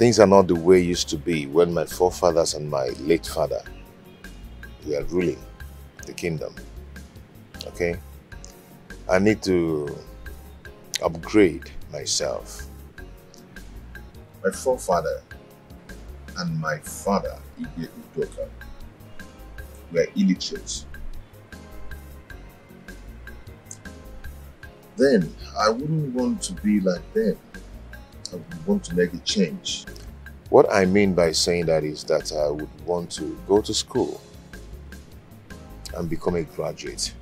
things are not the way used to be when my forefathers and my late father were ruling the kingdom. Okay? I need to upgrade myself. My forefather and my father, Igwe Udoka, were illiterate. Then I wouldn't want to be like them. I would want to make a change. What I mean by saying that is that I would want to go to school and become a graduate.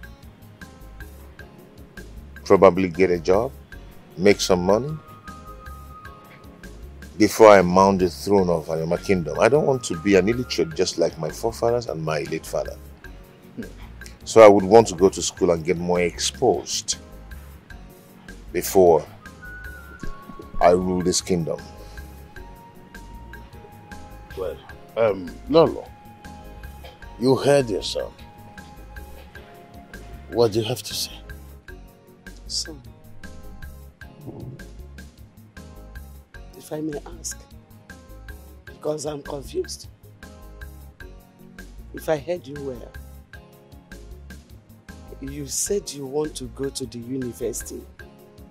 Probably get a job, make some money before I mount the throne of Ayoma Kingdom. I don't want to be an illiterate just like my forefathers and my late father. So I would want to go to school and get more exposed before I rule this kingdom. Well, um, Lolo, you heard yourself. What do you have to say? Son, if I may ask, because I'm confused. If I heard you well, you said you want to go to the university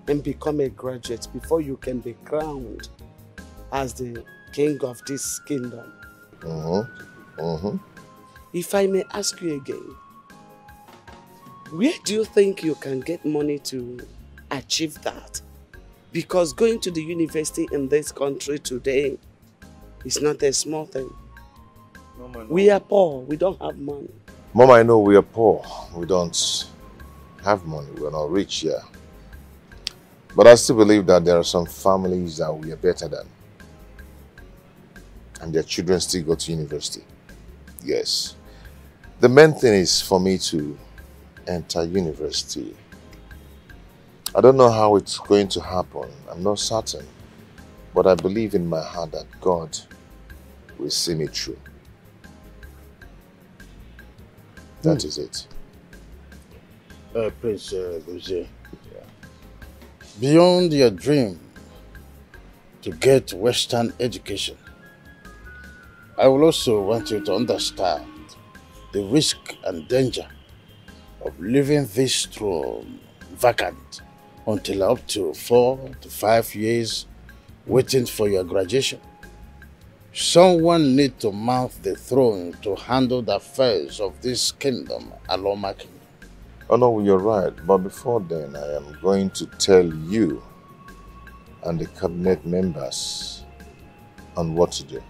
and become a graduate before you can be crowned as the king of this kingdom. Mm-hmm. Mm-hmm. If I may ask you again, where do you think you can get money to achieve that? Because going to the university in this country today is not a small thing. Mama, no. We are poor, we don't have money. Mom, I know we are poor. We don't have money. We're not rich here. But I still believe that there are some families that we are better than. And their children still go to university. Yes. The main thing is for me to enter university. I don't know how it's going to happen. I'm not certain. But I believe in my heart that God will see me through. That is it. Uh, Prince uh, beyond your dream to get Western education, I will also want you to understand the risk and danger of leaving this throne vacant until up to four to five years waiting for your graduation. Someone need to mount the throne to handle the affairs of this kingdom, Aloma Kingdom. Oh no, you're right. But before then, I am going to tell you and the cabinet members on what to do.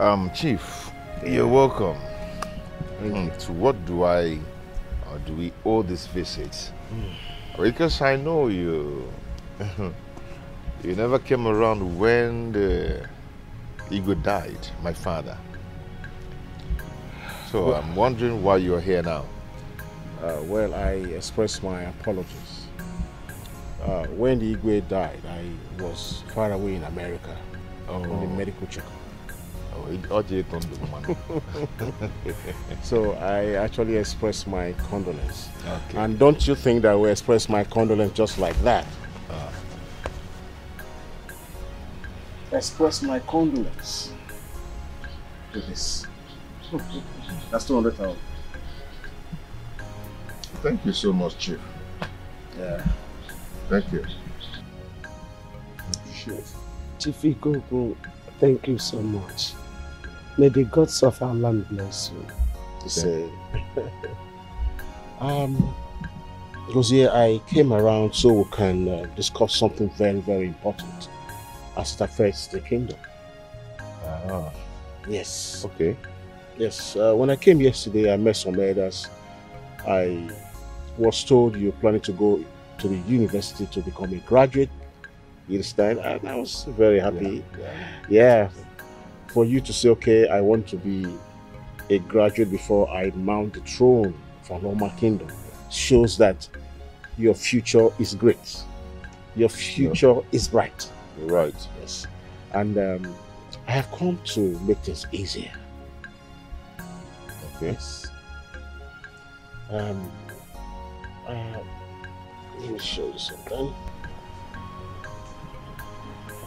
Um, Chief, you're welcome. Mm, To what do I or do we owe this visit? Because I know you. you never came around when the Igwe died, my father. So I'm wondering why you're here now. Uh, well, I express my apologies. Uh, when the Igwe died, I was far away in America on a medical checkup. So I actually express my condolence. Okay. And don't you think that I will express my condolence just like that? Ah. Express my condolence to this. That's 200,000. Thank you so much, Chief. Yeah. Thank you. Appreciate. Chief Ikoku, thank you so much. May the gods of our land bless you. Say, um, Rozier, I came around so we can uh, discuss something very, very important as it affects the kingdom. Ah, Yes. okay. Yes. Uh, when I came yesterday, I met some elders. I was told you're planning to go to the university to become a graduate. You understand? And I was very happy. Yeah. Yeah. For you to say, okay, I want to be a graduate before I mount the throne for Loma Kingdom shows that your future is great. Your future is bright. Right. Yes. And um, I have come to make things easier. Okay. Yes. Um, uh, let me show you something.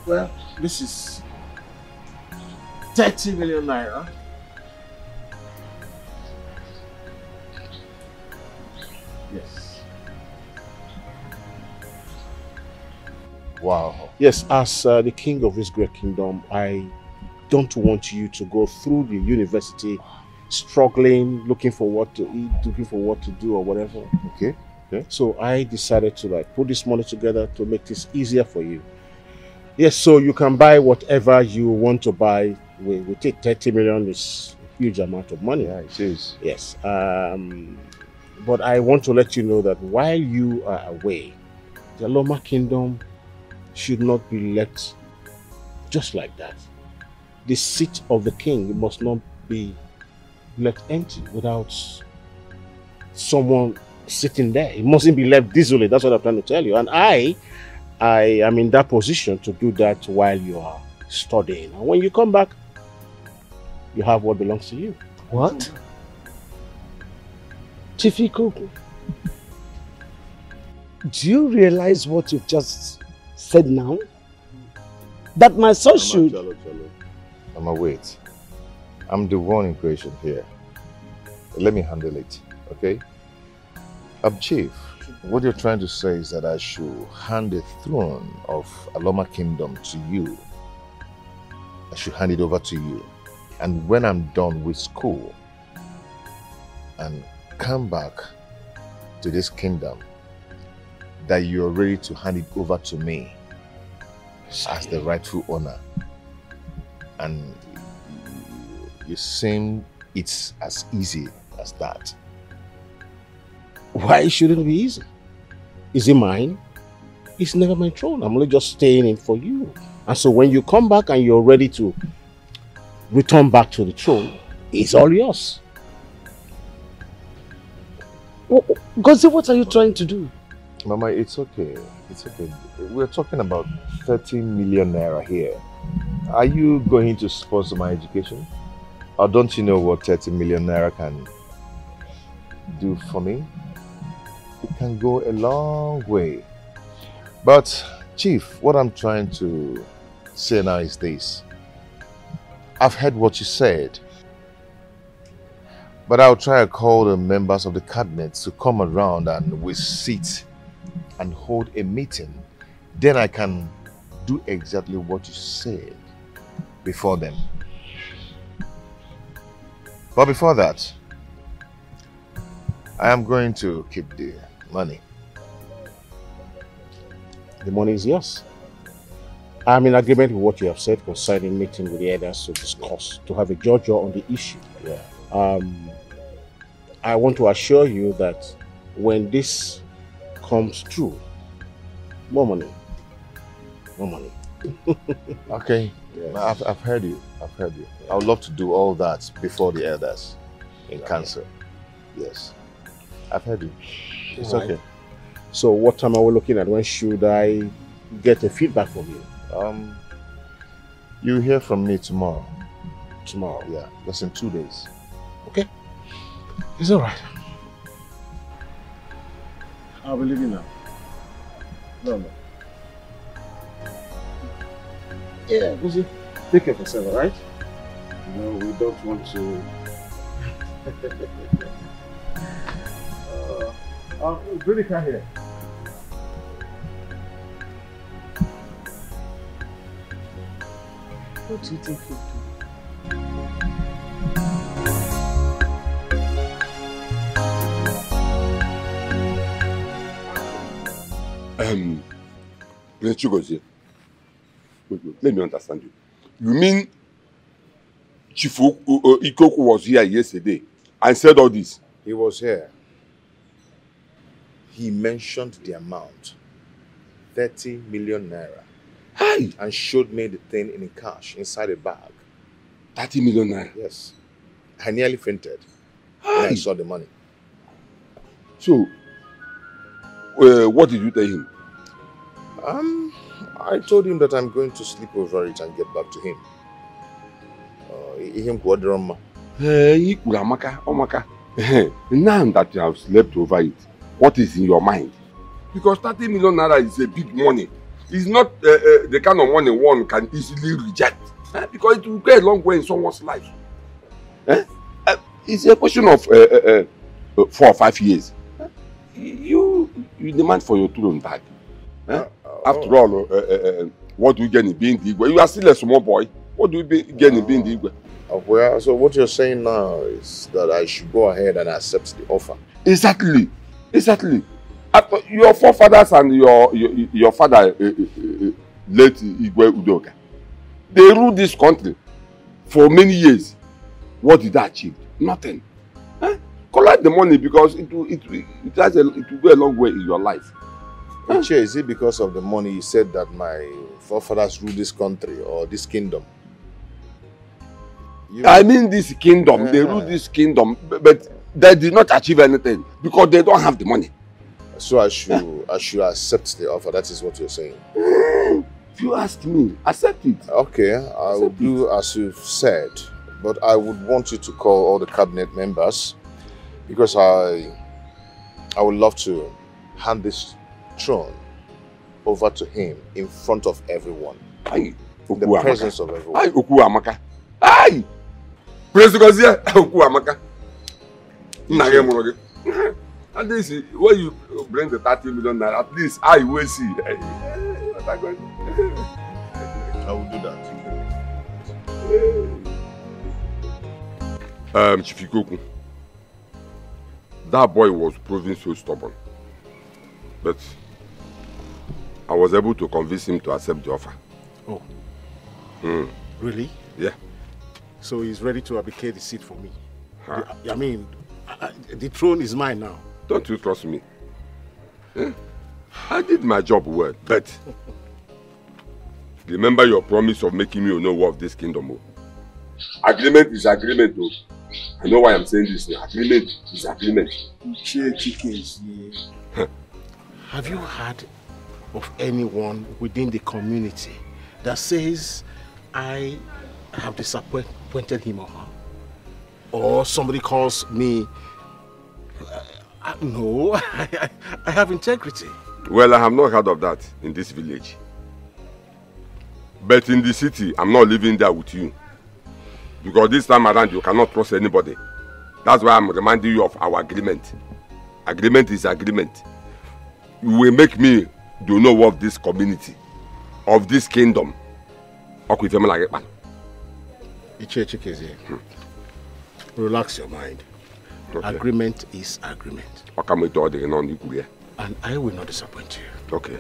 Well, this is 30 million naira. Yes. Wow. Yes, as uh, the king of this great kingdom, I don't want you to go through the university struggling, looking for what to eat, looking for what to do or whatever. Okay. So I decided to like put this money together to make this easier for you. Yes, so you can buy whatever you want to buy. We, we take 30 million is a huge amount of money. Yeah, it is. Yes. Um, but I want to let you know that while you are away, the Loma Kingdom should not be left just like that. The seat of the king must not be left empty without someone sitting there. It mustn't be left desolate. That's what I'm trying to tell you. And I, I am in that position to do that while you are studying. And when you come back, you have what belongs to you. What? Chief Ikoku, do you realize what you've just said now? That my son should... Mama, wait. I'm the one in creation here. Let me handle it, okay? Um, Chief, what you're trying to say is that I should hand the throne of Aloma Kingdom to you. I should hand it over to you. And when I'm done with school and come back to this kingdom, that you're ready to hand it over to me as the rightful owner. And you seem it's as easy as that. Why shouldn't it be easy? Is it mine? It's never my throne. I'm only just staying in for you. And so when you come back and you're ready to return back to the throne, it's all yours. Gozi, what are you trying to do? Mama, it's okay. It's okay. We're talking about 30 million naira here. Are you going to sponsor my education? Or don't you know what 30 million naira can do for me? It can go a long way. But, Chief, what I'm trying to say now is this. I've heard what you said. But I'll try to call the members of the cabinet to come around and we sit and hold a meeting. Then I can do exactly what you said before them. But before that, I am going to keep the money. The money is yours. I'm in agreement with what you have said concerning meeting with the elders to discuss, to have a judge on the issue. Yeah. Um, I want to assure you that when this comes true, more money, more money. Okay. Yes. I've, I've heard you. I've heard you. I would love to do all that before the elders in council. Yes. I've heard you. It's Alright. okay. So what time are we looking at? When should I get a feedback from you? Um, you hear from me tomorrow. Tomorrow. Yeah, just in two days. Okay? It's all right. I'll be leaving now. No, no. Yeah, Buzi. Take care of yourself, all right? No, we don't want to. uh, uh, bring the car Um, Prince Chigozie, wait, wait, let me understand you. You mean Chief O- O- Ikoku was here yesterday and said all this? He was here. He mentioned the amount 30 million naira Hi! and showed me the thing in cash inside a bag. 30 million naira. Yes. I nearly fainted when I saw the money. So, uh, what did you tell him? Um, I told him that I'm going to sleep over it and get back to him. Uh, ihe m kwuo dịrọ mma. Eh, he kwuru amaka, ọmaka. Eh, Now that you have slept over it, what is in your mind? Because 30 million naira is a big money. It's not uh, uh, the kind of money one can easily reject. Eh? Because it will go a long way in someone's life. Eh? Uh, it's a question of uh, uh, uh, four or five years. Eh? You, you demand for your throne back. Eh? Uh, After all, uh, uh, uh, what do you get in being the Igwe? You are still a small boy. What do you be, get in being the Igwe? Uh, well, so what you're saying now is that I should go ahead and accept the offer. Exactly. Exactly. After your forefathers and your your, your father, uh, uh, uh, late Igwe Udoka, they ruled this country for many years. What did they achieve? Nothing. Huh? Collect the money because it will, it will, it, has a, it will go a long way in your life. Iche, is it because of the money you said that my forefathers ruled this country or this kingdom? You, I mean, this kingdom, they Yeah. rule this kingdom, but they did not achieve anything because they don't have the money. So I should I should accept the offer. That is what you're saying. If you ask me, accept it. Okay, I will do as you've said, but I would want you to call all the cabinet members because I I would love to hand this throne over to him in front of everyone, Aye, in the Okwu Amaka. presence of everyone. Aye, Okwu Amaka. Aye! Praise Gozie, Okwu Amaka. Nna gị mụrụ gị. At least when you bring the 30 million naira, at least I will see. Eh, what I going- I will do that. Um, Chief Ikoku, that boy was proving so stubborn. But I was able to convince him to accept the offer. Oh, Hmm. really? Yeah. So he's ready to abdicate the seat for me. Huh. The- I mean, I- the throne is mine now. Don't you trust me? Eh? I did my job well, but remember your promise of making me Onowo of this kingdom. Oh. Agreement is agreement. Oh. I know why I'm saying this. Agreement is agreement. Have you heard of anyone within the community that says I have disappointed him or her? Or somebody calls me. Uh, no, I, I, I have integrity. Well, I have not heard of that in this village. But in the city, I'm not living there with you. Because this time around, you cannot trust anybody. That's why I'm reminding you of our agreement. Agreement is agreement. You will make me the know of this community, of this kingdom. Iche Chikezie, relax your mind. Okay. Agreement is agreement. Ọka m etu ọ dị gị n'ọnụ ikwu ya. And I will not disappoint you. Okay.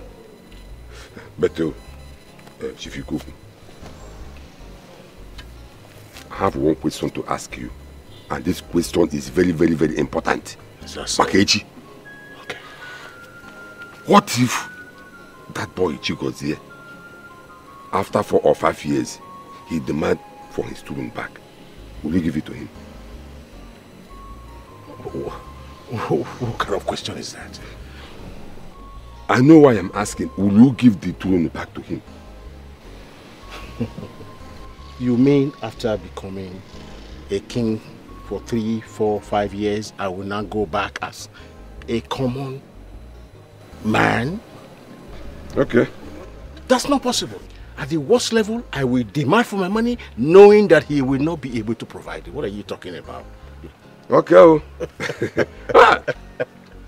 But, uh, uh, Chief Ikoku, I have one question to ask you. And this question is very, very, very important. Makechi, Okay. what if that boy Chigozie, after four or five years, he demand for his student back? Will you give it to him? What, kind of question is that? I know why I'm asking. Will you give the throne back to him? You mean after becoming a king for three, four, five years, I will not go back as a common man? Okay. That's not possible. At the worst level, I will demand for my money knowing that he will not be able to provide it. What are you talking about? Okay. oh.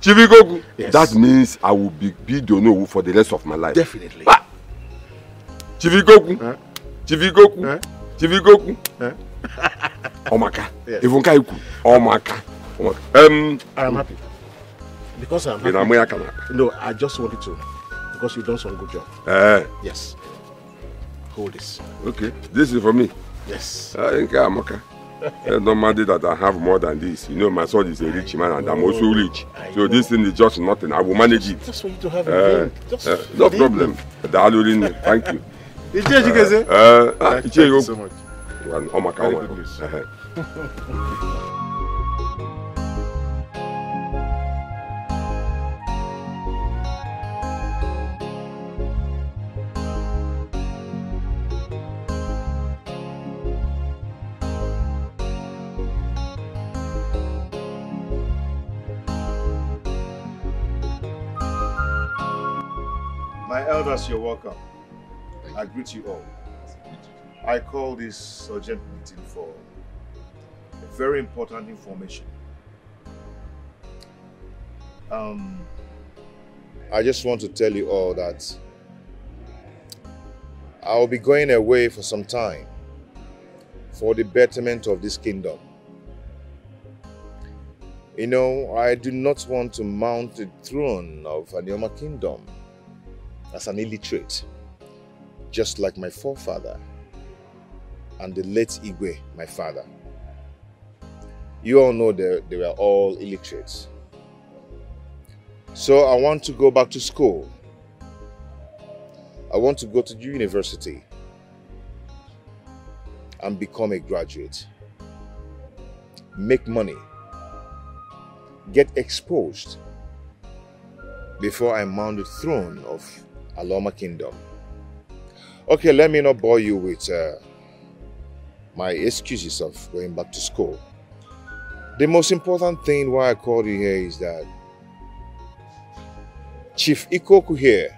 Chivigogu. Yes. That means I will be, be Donowu for the rest of my life. Definitely. Ah! Chivigogu. Huh? Chivigogu. Huh? Chivigogu. Huh? Omaka. Yes. Even Kaiku. Omaka. Omaka. Um, I am happy. Because I'm in happy. America. No, I just wanted to. Because you've done some good job. Eh, Yes. Hold this. okay. This is for me. Yes. I think Amaka. Uh, normally that I have more than this. You know, my son is a rich man and I'm also rich. I So this thing is just nothing. I will manage it. Just for you to have Uh, a Just uh, no problem. rinne. Thank you. It's can say. Uh, ah, Thank Ichie you so much. Ọmaka Very ọmaka. good news. My elders, you're welcome. I greet you all. I call this urgent meeting for a very important information. Um, I just want to tell you all that I'll be going away for some time for the betterment of this kingdom. You know, I do not want to mount the throne of Anioma Kingdom as an illiterate, just like my forefather and the late Igwe, my father. You all know they, they were all illiterates. So I want to go back to school. I want to go to university and become a graduate. Make money. Get exposed before I mount the throne of Aloma Kingdom. Okay, let me not bore you with uh, my excuses of going back to school. The most important thing why I called you here is that Chief Ikoku here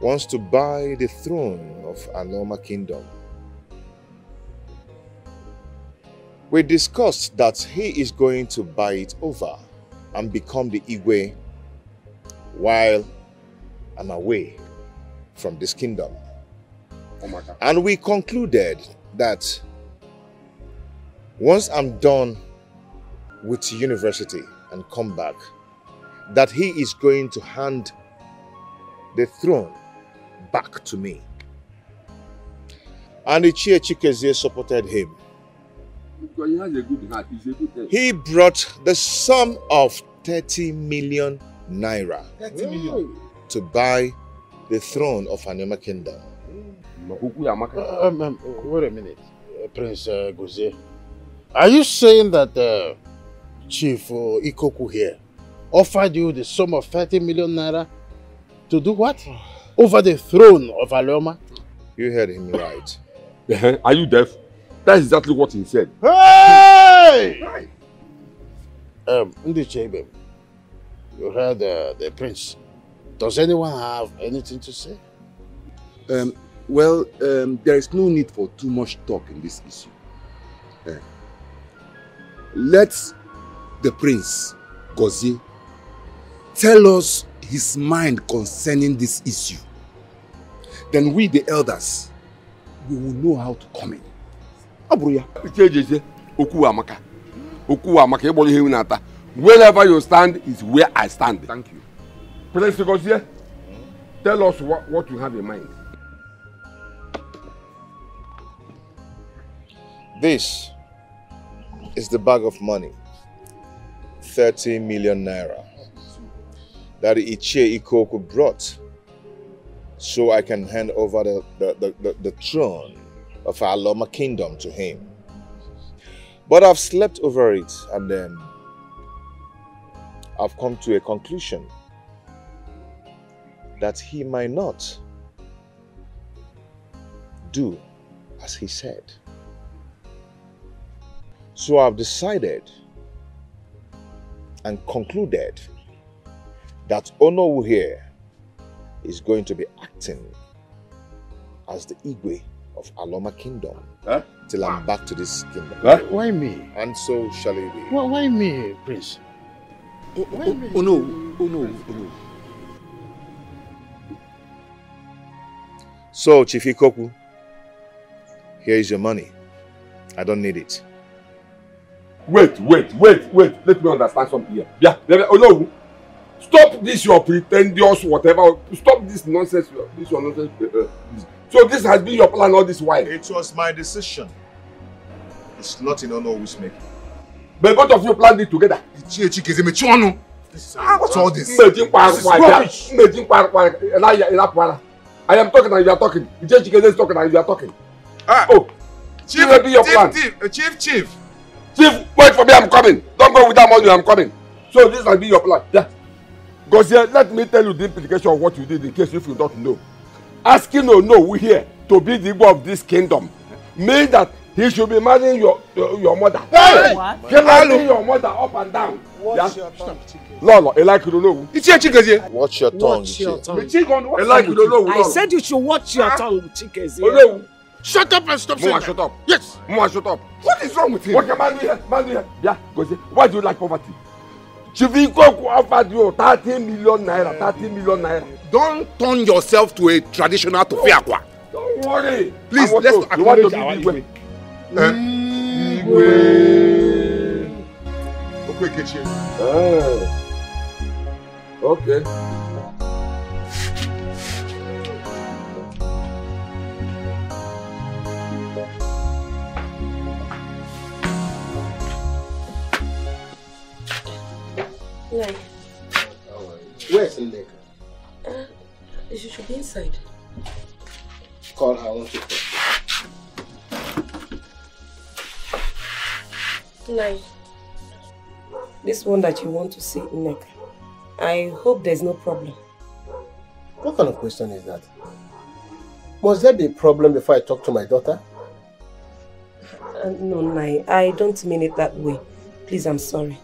wants to buy the throne of Aloma Kingdom. We discussed that he is going to buy it over and become the Igwe while I'm away from this kingdom. And we concluded that once I'm done with university and come back, that he is going to hand the throne back to me. And Ichie Chikezie supported him. Because he has a good heart. He's a good head. He brought the sum of 30 million naira 30 million. To buy the throne of Anyama Kingdom. Uh, um, um, wait a minute, uh, Prince uh, Gozie. Are you saying that uh, Chief uh, Ikoku here offered you the sum of 30 million naira to do what? Over the throne of Aloma? You heard him right. Are you deaf? That's exactly what he said. Hey! Um, Ndi Chebe, you heard uh, the prince. Does anyone have anything to say? Um, well, um, there is no need for too much talk in this issue. Eh. Let the prince, Gozie, tell us his mind concerning this issue. Then we, the elders, we will know how to comment. Ọ bụrụ ya. Ichie Ejezie, okwu Amaka. Okwu Amaka, ịgbọrọ. Wherever you stand is where I stand. Thank you. Prince Gozie, tell us what, what you have in mind. This is the bag of money 30 million naira that Ichie Ikoku brought so I can hand over the, the, the, the, the throne of our Loma kingdom to him. But I've slept over it and then I've come to a conclusion that he might not do as he said. So I've decided and concluded that Onowu here is going to be acting as the Igwe of Aloma Kingdom Huh? till I'm back to this kingdom. Huh? Why me? And so shall it be. Why, why me, prince? Oh, oh, oh no, oh no, oh no. So, Chief Ikoku, here is your money. I don't need it. Wait, wait, wait, wait. Let me understand something here. Yeah, yeah, oh no. Stop this your pretentious whatever. Stop this nonsense. This your nonsense. uh, uh, this. So this has been your plan all this while. It was my decision. It's not in Onowu's making. But both of you planned it together. Mechi ọnụ. Ah, what's all this? This is rubbish. I am talking and you are talking. Iche Chikeze is talking and you are talking. Ah. Oh, Chief, will be your chief, plan. Chief, uh, chief, chief. Chief, wait for me. I'm coming. Don't go without money. I'm coming. So this will be your plan. Yeah. Gozie, let me tell you the implication of what you did in case if you don't know. Asking or no, we here to be the Igbo of this kingdom mean that he should be marrying your your, your mother. Hey! What? Carrying your mother up and down. Yeah. your tongue, Chike? Lolo, I like you know. Ichie Chikezie. Watch your tongue. Watch your tongue. I like you know. I said you should watch your tongue, Chikezie. Olówu. Shut up and stop saying Mwa, that. shut up. Yes. Mwa, shut up. What is wrong with him? Okay, man, here, man, here. Yeah, Gozie, why do you like poverty? Chiviko offered you 30 million naira, 30 million naira. Don't turn yourself to a traditional Tofe Akwa. Don't worry. Please, let's acknowledge our Igwe. Eh? Igwe. Okwekechie. Ah. Okay. Like, Where's Nneka? uh, she should be inside. Call her. I want to talk. Like, this one that you want to see, Nneka, I hope there's no problem. What kind of question is that? Must there be a problem before I talk to my daughter? Uh, no, Nai, I don't mean it that way. Please, I'm sorry.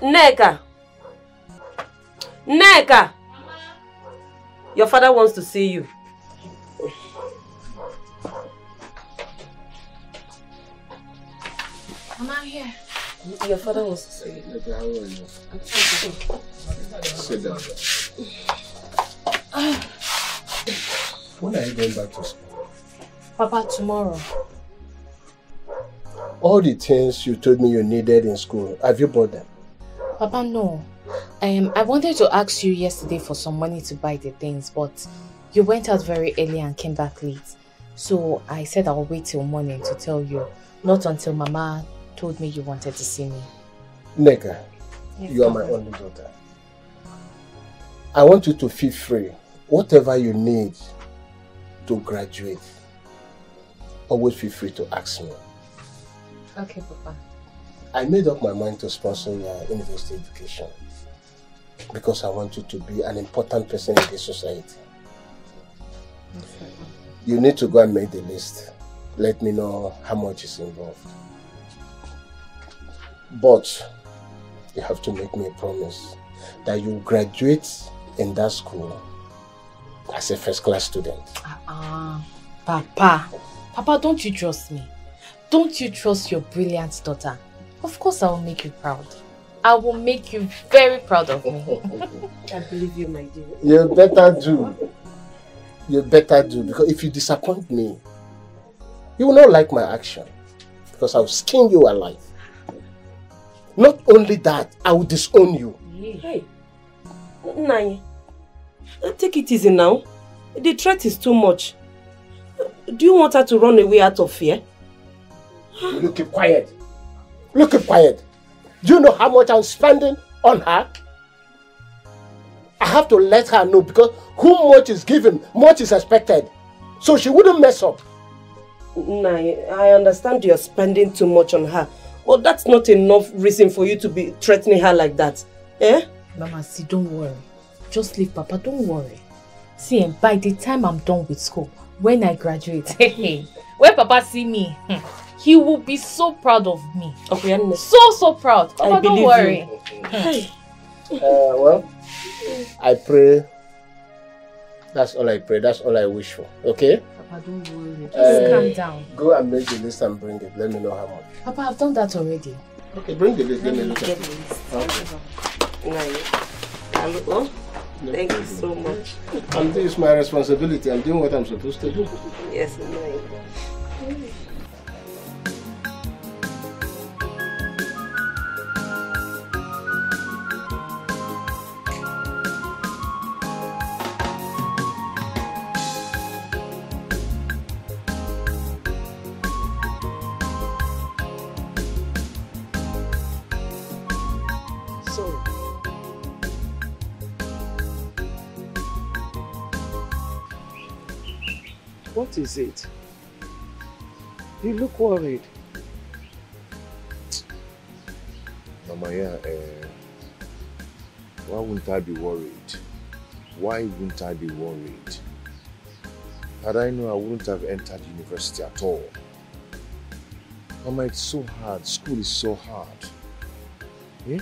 Nneka! Nneka! Your father wants to see you. I'm out here. Your father wants to see you. Nneka, how are you? Sit down. When are you going back to school? Papa, tomorrow. All the things you told me you needed in school, have you bought them? Papa, no. Um, I wanted to ask you yesterday for some money to buy the things, but you went out very early and came back late. So I said I'll wait till morning to tell you, not until Mama told me you wanted to see me. Nneka, Yes, you are my only daughter. I want you to feel free. Whatever you need to graduate, always feel free to ask me. Okay, Papa. I made up my mind to sponsor your university education because I want you to be an important person in this society. You need to go and make the list. Let me know how much is involved. But you have to make me a promise that you graduate in that school as a first class student. Ah, Papa. Papa, don't you trust me? Don't you trust your brilliant daughter? Of course I will make you proud. I will make you very proud of me. I believe you, my dear. You better do. You better do because if you disappoint me, you will not like my action because I will skin you alive. Not only that, I will disown you. Hey, Nai, uh, take it easy now. The threat is too much. Do you want her to run away out of fear? You keep quiet. You keep quiet. Do you know how much I'm spending on her? I have to let her know because who much is given, much is expected. So she wouldn't mess up. Nai, I understand you're spending too much on her, but that's not enough reason for you to be threatening her like that. Eh? Mama, see, don't worry. Just leave Papa, don't worry. See, and by the time I'm done with school, when I graduate, when Papa see me, hmm, he will be so proud of me. Okay, Agnes. So, so proud. Papa, don't believe worry. Uh, well, I pray. That's all I pray. That's all I wish for. Okay? Papa, don't worry. Just Uh, calm down. Go and make the list and bring it. Let me know how much. Papa, I've done that already. Okay, bring the list. Let me look at it. this. Nai. Hello? Thank you so much. And this is my responsibility. I'm doing what I'm supposed to do. Yes, Nai. Is it? You look worried. Mama, yeah, uh, why wouldn't I be worried? Why wouldn't I be worried? Had I known I wouldn't have entered university at all. Mama, it's so hard. School is so hard. Yeah?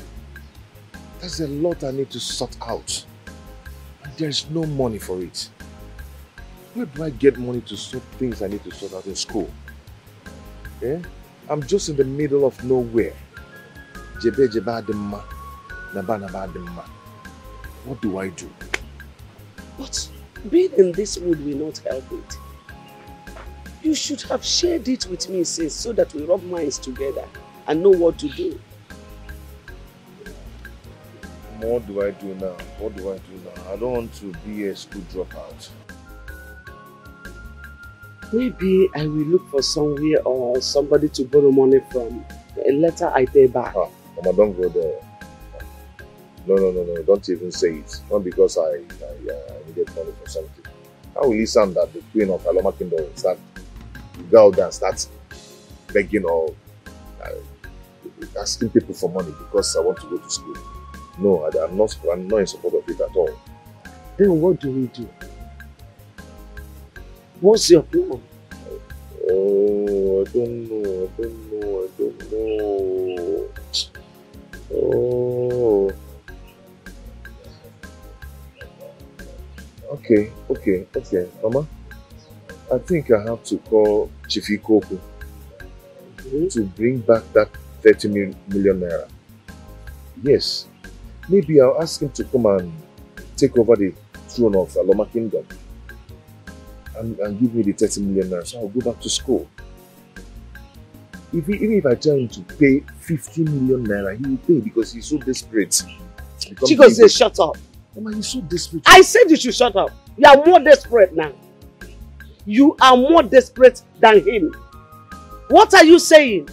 There's a lot I need to sort out. And there's no money for it. Where do I get money to sort things I need to sort out in school? Yeah? I'm just in the middle of nowhere. Jebe jebe adimma, naba naba adimma. What do I do? But being in this mood will not help it. You should have shared it with me since so that we rub minds together and know what to do. What do I do now? What do I do now? I don't want to be a school dropout. Maybe I will look for somewhere or somebody to borrow money from. A letter I pay back. Ah, Mama, don't go there. No, no, no, no. Don't even say it. Not because I, I, uh, needed money for something. How will it sound that the queen of Aloma Kingdom will start, go out there and start begging or uh, asking people for money because I want to go to school? No, I, I'm not. I'm not in support of it at all. Then what do we do? What's your plan? Oh, I don't know. I don't know. I don't know. Oh. Okay, okay, okay, Mama. I think I have to call Chifi Koku to bring back that 30 mil- million naira. Yes, maybe I'll ask him to come and take over the throne of Aloma Kingdom and, and give me the 30 million naira so I'll go back to school. If he, even if I tell him to pay 50 million naira, he will pay because he's so desperate. Chico big. say shut up. Mama, he's so desperate. I said you should shut up. You are more desperate now. You are more desperate than him. What are you saying?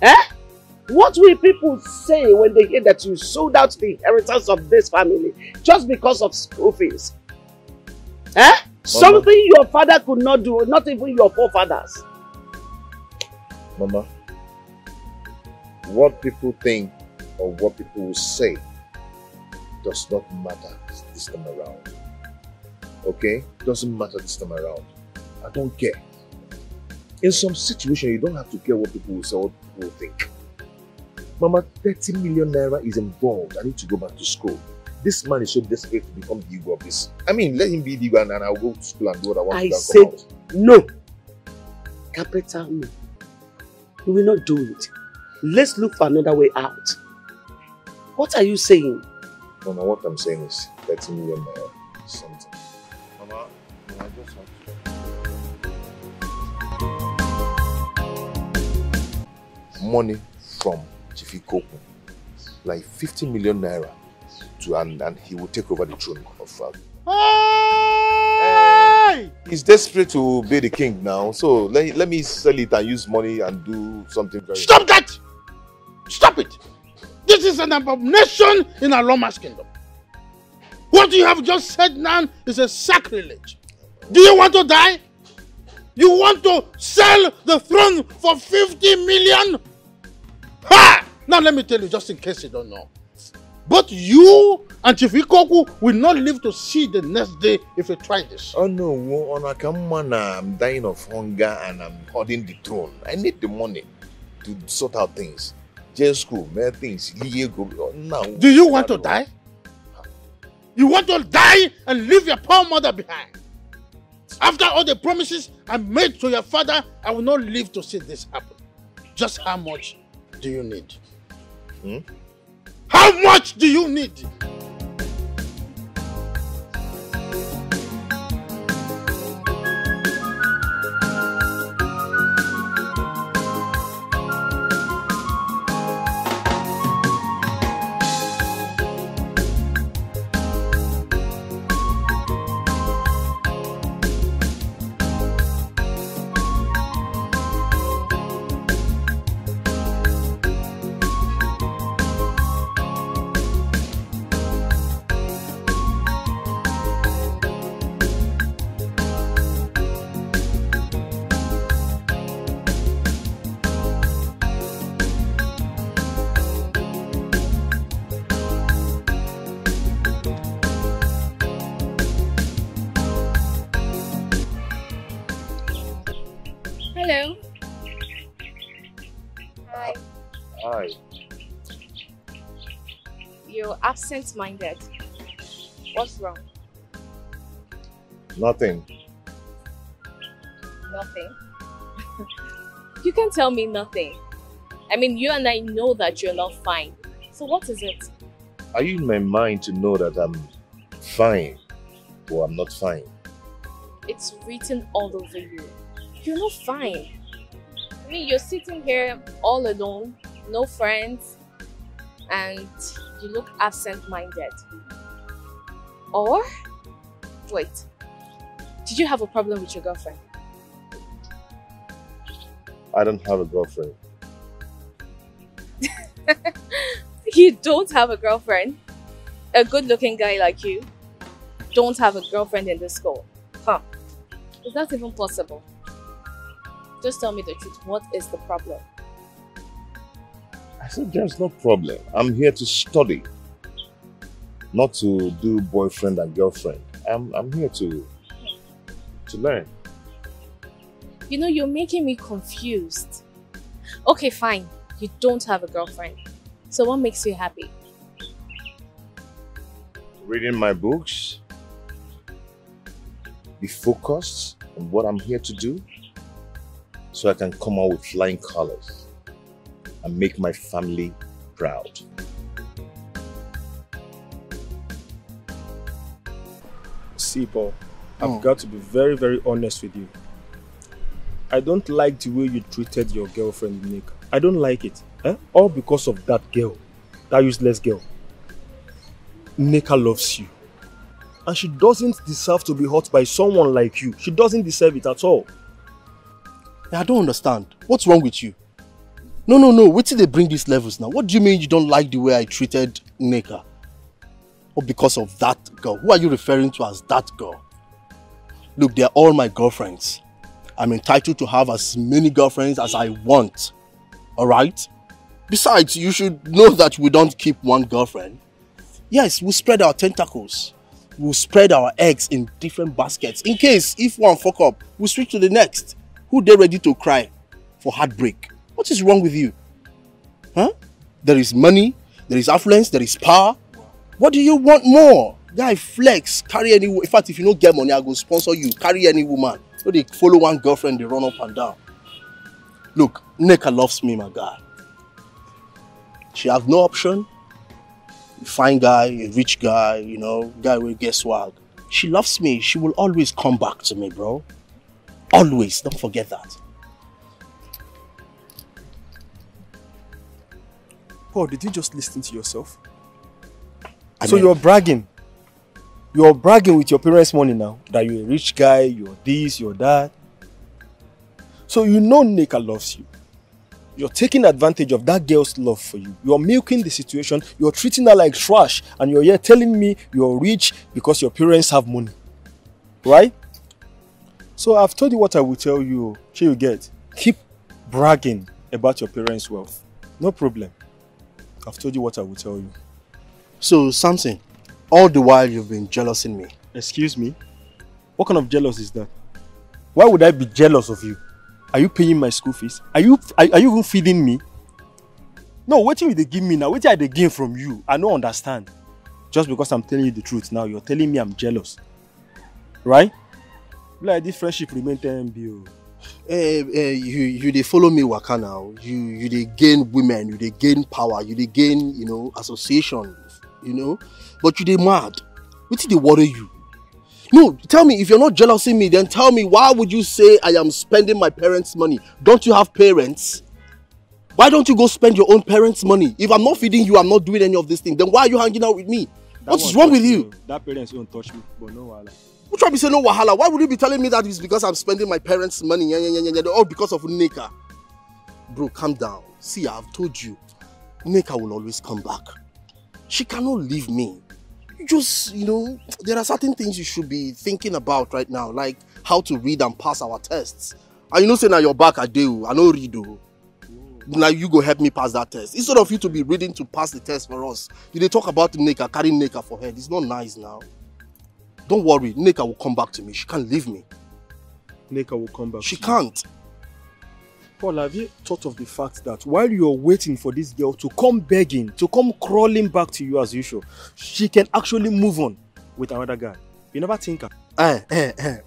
Eh? What will people say when they hear that you sold out the inheritance of this family just because of school fees? Eh? Something your father could not do, not even your forefathers. Mama, what people think or what people will say does not matter this time around. Okay? Doesn't matter this time around. I don't care. In some situation, you don't have to care what people will say, or what people will think. Mama, 30 million naira is involved. I need to go back to school. This man is so desperate to become the ego of this. I mean, let him be the ego and, and I'll go to school and do what I want I to do and said come out. no. Capital no. We will not do it. Let's look for another way out. What are you saying? Mama, what I'm saying is 30 million naira is something. Mama, I just have to... Money from Chifi Koku, like 50 million naira, to and, and he will take over the throne of uh, Hey! He's desperate to be the king now, so let, let me sell it and use money and do something very. Stop that! Stop it! This is an abomination in Aloma's kingdom. What you have just said now is a sacrilege. Do you want to die? You want to sell the throne for 50 million? Ha! Now let me tell you, just in case you don't know. Both you and Chief Ikoku will not live to see the next day if you try this. Oh no, on Akamana, I'm dying of hunger and I'm holding the throne. I need the money to sort out things. J school, mere things. Oh, now. Do you want to die? You want to die and leave your poor mother behind? After all the promises I made to your father, I will not live to see this happen. Just how much do you need? Hmm? How much do you need? You're absent-minded. What's wrong? Nothing. Nothing. you can tell me nothing. I mean, you and I know that you're not fine. So what is it? Are you in my mind to know that I'm fine or I'm not fine? It's written all over you. You're not fine. I mean, you're sitting here all alone, no friends, and you look absent-minded. Or, wait, did you have a problem with your girlfriend? I don't have a girlfriend. You don't have a girlfriend? A good-looking guy like you don't have a girlfriend in this school? Huh? Is that even possible? Just tell me the truth. What is the problem? I said there's no problem. I'm here to study, not to do boyfriend and girlfriend. I'm I'm here to to learn. You know, you're making me confused. Okay, fine. You don't have a girlfriend. So what makes you happy? Reading my books, be focused on what I'm here to do, so I can come out with flying colors and make my family proud. See, Paul, I've got to be very, very honest with you. I don't like the way you treated your girlfriend, Nick. I don't like it. Eh? All because of that girl, that useless girl. Nneka loves you. And she doesn't deserve to be hurt by someone like you. She doesn't deserve it at all. I don't understand. What's wrong with you? No, no, no. Wait till they bring these levels now. What do you mean you don't like the way I treated Nneka? Or oh, because of that girl? Who are you referring to as that girl? Look, they're all my girlfriends. I'm entitled to have as many girlfriends as I want. Alright? Besides, you should know that we don't keep one girlfriend. Yes, we spread our tentacles. We'll spread our eggs in different baskets. In case, if one fuck up, we switch to the next. Who they ready to cry for heartbreak? What is wrong with you? Huh? There is money, there is affluence, there is power. What do you want more? Guy, flex, carry any. In fact, if you don't get money, I go sponsor you. Carry any woman. So they follow one girlfriend, they run up and down. Look, Nneka loves me, my guy. She have no option. Fine guy, a rich guy, you know, guy will get swag. She loves me. She will always come back to me, bro. Always. Don't forget that. Paul, did you just listen to yourself? I so mean- you're bragging. You're bragging with your parents' money now that you're a rich guy, you're this, you're that. So you know Nneka loves you. You're taking advantage of that girl's love for you. You're milking the situation. You're treating her like trash, and you're here telling me you're rich because your parents have money. Right? So I've told you what I will tell you. Sure you get. Keep bragging about your parents' wealth. No problem. I've told you what I will tell you. So, Samson, all the while you've been jealousing me. Excuse me? What kind of jealous is that? Why would I be jealous of you? Are you paying my school fees? Are you are, are you even feeding me? No, what you they give me now? What are they gain from you? I don't understand. Just because I'm telling you the truth now, you're telling me I'm jealous. Right? Like this friendship remain TMB. Eh, eh, you you they follow me waka now. You you they gain women, you they gain power, you they gain you know association you know. But you they mad. What did they worry you? No, tell me if you're not jealousing me, then tell me why would you say I am spending my parents' money? Don't you have parents? Why don't you go spend your own parents' money? If I'm not feeding you, I'm not doing any of these things. Then why are you hanging out with me? That What is wrong with touch you? That parents won't touch me, but no wahala. Who try to say no wahala? Why would you be telling me that it's because I'm spending my parents' money? Yeah, yeah, yeah, yeah. All because of Nneka. Bro, calm down. See, I've told you, Nneka will always come back. She cannot leave me. You just, you know, there are certain things you should be thinking about right now, like how to read and pass our tests. And you know, say now you're back, I do. I know read. oh. Now you go help me pass that test. Instead of you to be reading to pass the test for us, you they talk about Nneka, carrying Nneka for head. It's not nice now. Don't worry, Nneka will come back to me. She can't leave me. Nneka will come back. She can't. Paul, have you thought of the fact that while you're waiting for this girl to come begging, to come crawling back to you as usual, she can actually move on with another guy? You never think of Eh, eh, eh.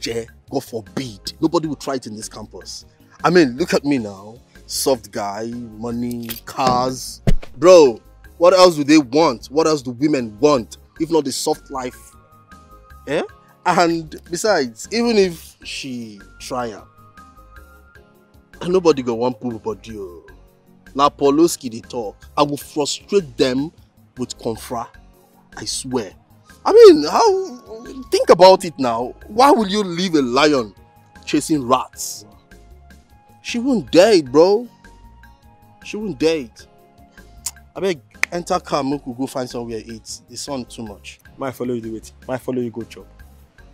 Je, God forbid. Nobody will try it in this campus. I mean, look at me now. Soft guy, money, cars. Bro, what else do they want? What else do women want? If not the soft life? Eh? And besides, even if she try am, nobody go want pull body o. Na Poloski dey talk. I will frustrate them with confra. I swear. I mean, how? Think about it now. Why will you leave a lion chasing rats? She won't dare it, bro. She won't dare it. I beg, enter car, make we go find somewhere eat. The sun too much. My follow you the wait. My follow you go chop.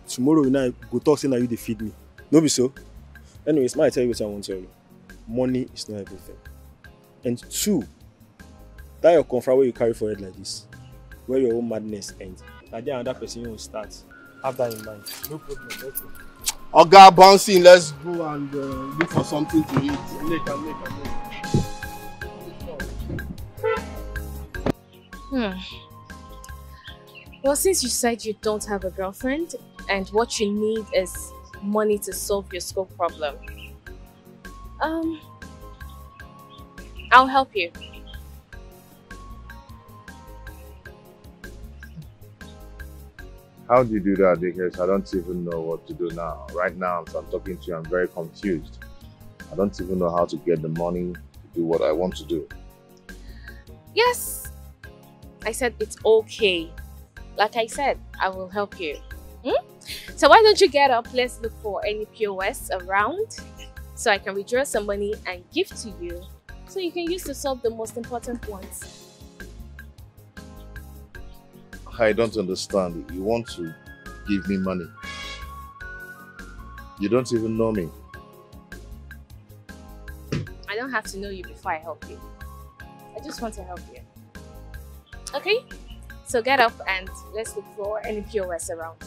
Tomorrow you I go talk say na you dey feed me. No be so? Anyways, my tell you what I want to tell you. Money is not everything. And two, that your confra wey you carry for head like this, where your own madness end. Na there another person will start. Have that in mind. No problem. Let's go. Oga bouncing, let's go and uh, look for something to eat. Make am, make am, make am. Hmm. Well, since you said you don't have a girlfriend and what you need is money to solve your school problem, um, I'll help you. How do you do that? Because I don't even know what to do now. Right now, as I'm talking to you, I'm very confused. I don't even know how to get the money to do what I want to do. Yes, I said it's okay. Like I said, I will help you. Hmm? So why don't you get up? Let's look for any POS around so I can withdraw some money and give to you so you can use to solve the most important ones. I don't understand. You want to give me money. You don't even know me. I don't have to know you before I help you. I just want to help you. Okay? So get up and let's look for any POS around.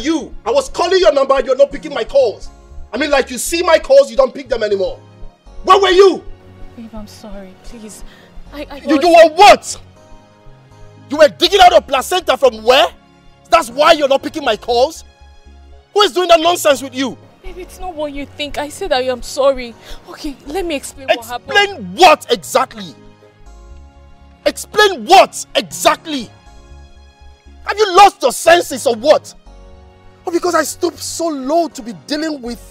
You? I was calling your number and you're not picking my calls. I mean, like you see my calls, you don't pick them anymore. Where were you? Babe, I'm sorry. Please. I, I You, was- you were what? You were digging out a placenta from where? That's why you're not picking my calls? Who is doing that nonsense with you? Baby, it's not what you think. I said that I am sorry. Okay, let me explain what happened. Explain what exactly? Explain what exactly? Have you lost your senses or what? Or because I stooped so low to be dealing with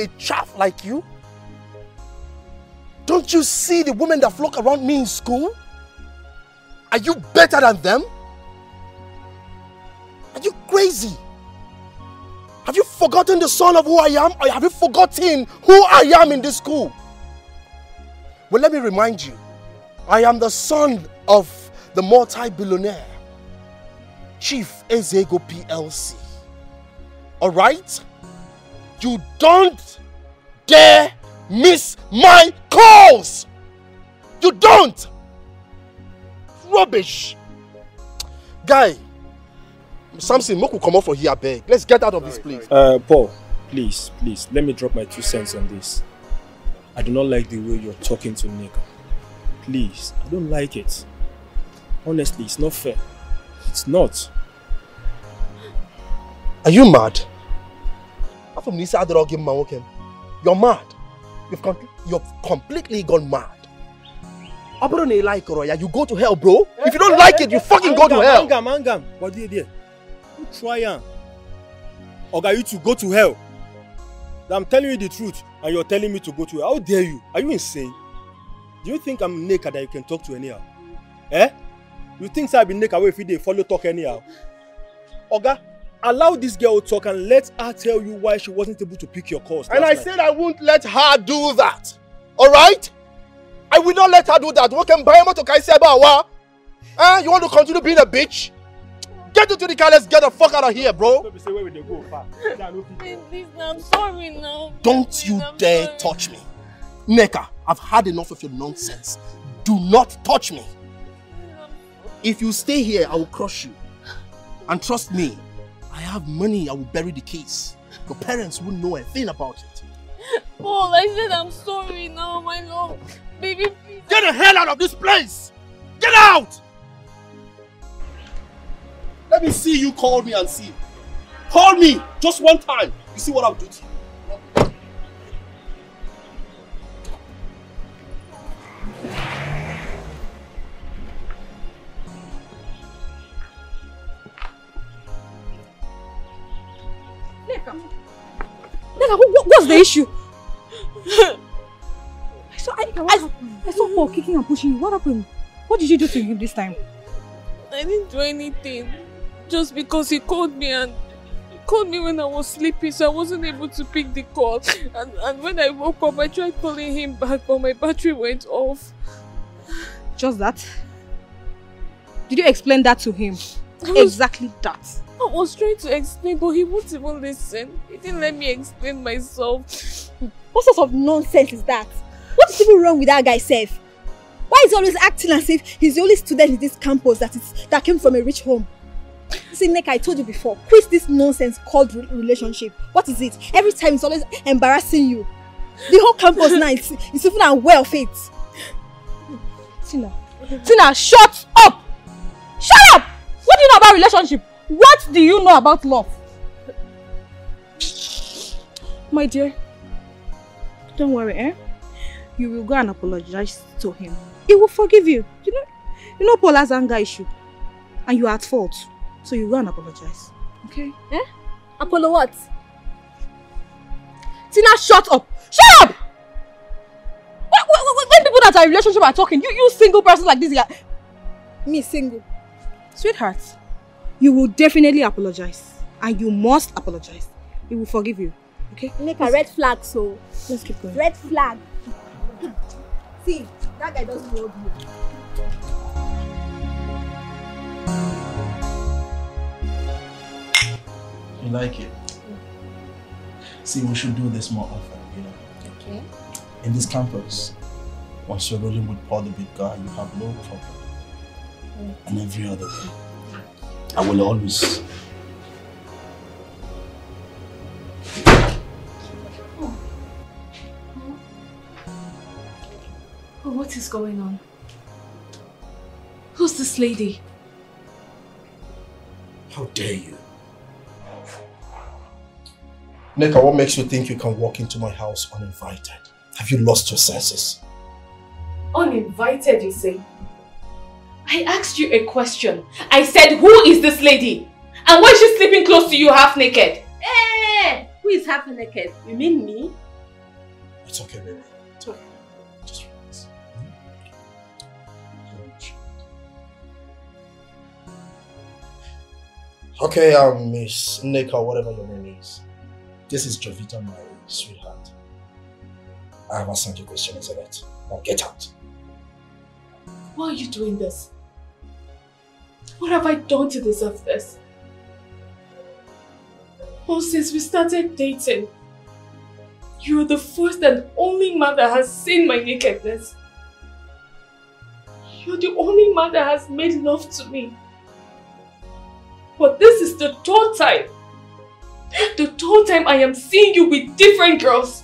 a chaff like you? Don't you see the women that flock around me in school? Are you better than them? Are you crazy? Have you forgotten the son of who I am? Or have you forgotten who I am in this school? Well, let me remind you I am the son of the multi billionaire, Chief Ezego PLC. Alright? You don't dare miss my calls! You don't! Rubbish! Guy, Samson, we come out for here, beg. Let's get out of this place. Uh, Paul, please, please, let me drop my two cents on this. I do not like the way you're talking to Nneka. Please, I don't like it. Honestly, it's not fair. It's not. Are you mad? After Nisa Adirogim Mawokem, eh? you're mad. You've, com you've completely gone mad. Abro ne like Roya, you go to hell, bro. Eh, if you don't like eh, it, you fucking go to hell. Mangam, mangam. What you do? You try am. Oga, you to go to hell. I'm telling you the truth, and you're telling me to go to hell. How dare you? Are you insane? Do you think I'm naked that you can talk to anyhow? Eh? You think so I be naked away if they follow talk anyhow? Oga, allow this girl to talk and let her tell you why she wasn't able to pick your calls. And I night. said I won't let her do that. Alright? I will not let her do that. What can buy to Kaiseba? Eh? You want to continue being a bitch? Get into the car, let's get the fuck out of here, bro. Please, please, I'm sorry now. Don't you I'm dare sorry. touch me. Nneka, I've had enough of your nonsense. Do not touch me. If you stay here, I will crush you. And trust me, I have money, I will bury the case. Your parents won't know a thing about it. Paul, oh, I said I'm sorry now, my love. Baby, please. Get the hell out of this place! Get out! Let me see you call me and see. Call me just one time. You see what I'll do to you. Nneka. Nneka, what, what's the issue? I saw, I, I, I saw Paul kicking and pushing you. What happened? What did you do to him this time? I didn't do anything. Just because he called me and he called me when I was sleeping, so I wasn't able to pick the call. And, and when I woke up, I tried calling him back, but my battery went off. Just that? Did you explain that to him? Was- Exactly that. I was trying to explain, but he won't even listen. He didn't let me explain myself. What sort of nonsense is that? What is even wrong with that guy, Seth? Why is he always acting as if he's the only student in this campus that is that came from a rich home? See, Nick, I told you before, quit this nonsense called re- relationship. What is it? Every time it's always embarrassing you. The whole campus now is, is even aware of it. Tina. Tina, shut up! Shut up! What do you know about relationship? What do you know about love? My dear, don't worry, eh? You will go and apologize to him. He will forgive you. You know, you know Paul has anger issue. And you are at fault. So you go and apologize. Okay? Eh? Apollo what? Tina, shut up! Shut up! When, when, when- people that are in relationship are talking, you, you single person like this, are... Me single. Sweetheart, you will definitely apologize. And you must apologize. He will forgive you. Okay? Make a red flag, so. Let's keep going. Red flag. See, that guy doesn't love you. You like it? See, we should do this more often, you know. Okay. In this campus, once you're rolling with Paul the big guy, you have no problem. Mm. And every other day, I will always. Oh, what is going on? Who's this lady? How dare you? Nneka, what makes you think you can walk into my house uninvited? Have you lost your senses? Uninvited, you say? I asked you a question. I said, who is this lady? And why is she sleeping close to you half naked? Eh, who is half naked? You mean me? It's okay, baby. It's okay. Just relax. Okay, um, Miss Nneka, whatever your name is. This is Jovita, my sweetheart. I have asked you a question, isn't it? Now get out. Why are you doing this? What have I done to deserve this? Oh, since we started dating, you are the first and only man that has seen my nakedness. You're the only man that has made love to me. But this is the third time. The third time I am seeing you with different girls.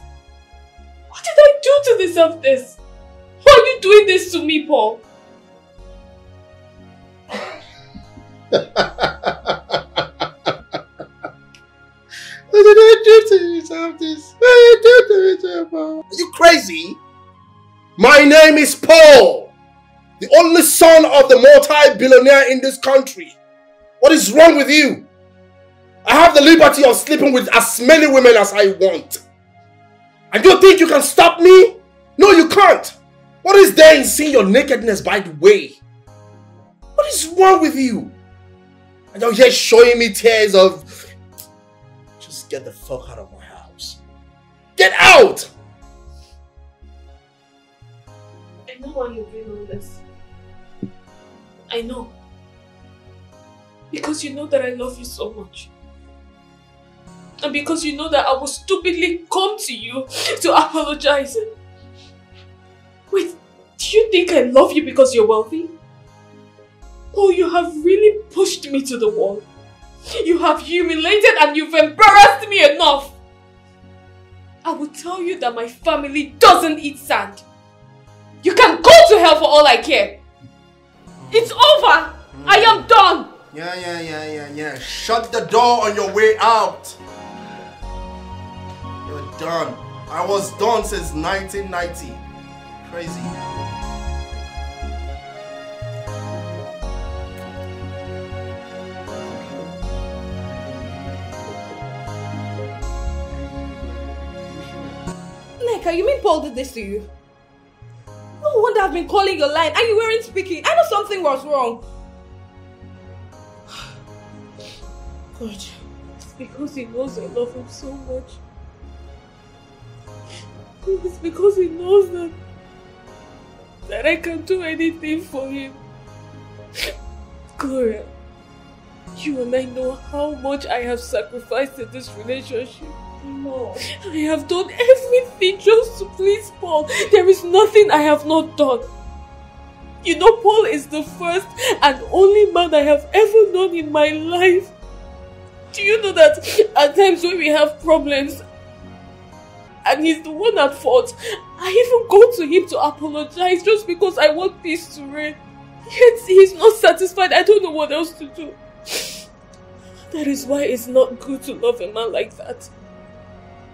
What did I do to deserve this? Why are you doing this to me, Paul? Are you crazy? My name is Paul, the only son of the multi-billionaire in this country. What is wrong with you? I have the liberty of sleeping with as many women as I want. And you think you can stop me? No, you can't. What is there in seeing your nakedness, by the way? What is wrong with you? And you're here showing me tears of. Just get the fuck out of my house. Get out! I know why you're doing all this. I know. Because you know that I love you so much. And because you know that I will stupidly come to you to apologize. Wait, do you think I love you because you're wealthy? Oh, you have really pushed me to the wall. You have humiliated and you've embarrassed me enough. I will tell you that my family doesn't eat sand. You can go to hell for all I care. It's over. I mm. am done. Yeah, yeah, yeah, yeah, yeah. Shut the door on your way out. You're done. I was done since 1990. Crazy. You mean Paul did this to you? No wonder I've been calling your line and you weren't speaking. I know something was wrong. God, it's because he knows I love him so much. It's because he knows that that I can do anything for him. Gloria, you and I know how much I have sacrificed in this relationship. No. I have done everything just to please Paul. There is nothing I have not done. You know, Paul is the first and only man I have ever known in my life. Do you know that at times when we have problems and he's the one at fault, I even go to him to apologize just because I want peace to reign. Yet he's not satisfied. I don't know what else to do. That is why it's not good to love a man like that.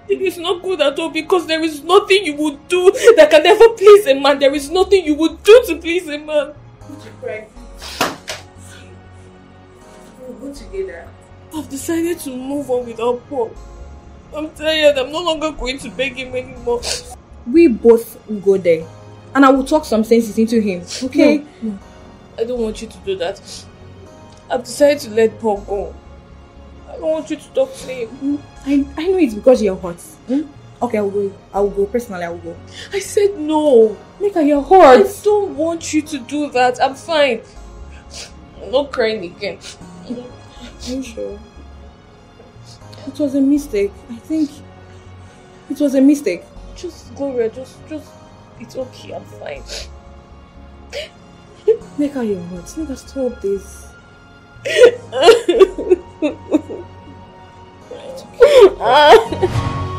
It is not good at all because there is nothing you would do that can ever please a man. There is nothing you would do to please a man. Put your pride. We'll go together. I've decided to move on without Paul. I'm tired. I'm no longer going to beg him anymore. We both will go there. And I will talk some sense into him. Okay? No, no. I don't want you to do that. I've decided to let Paul go. I don't want you to talk to him. I, I know it's because you're hot. Hmm? Okay, I will go. I will go. Personally, I will go. I said no. Make her your hurt. I don't want you to do that. I'm fine. I'm not crying again. Are you sure? It was a mistake. I think it was a mistake. Just Gloria, just just it's okay, I'm fine. Make her your words. Make her stop this. okay. Uh,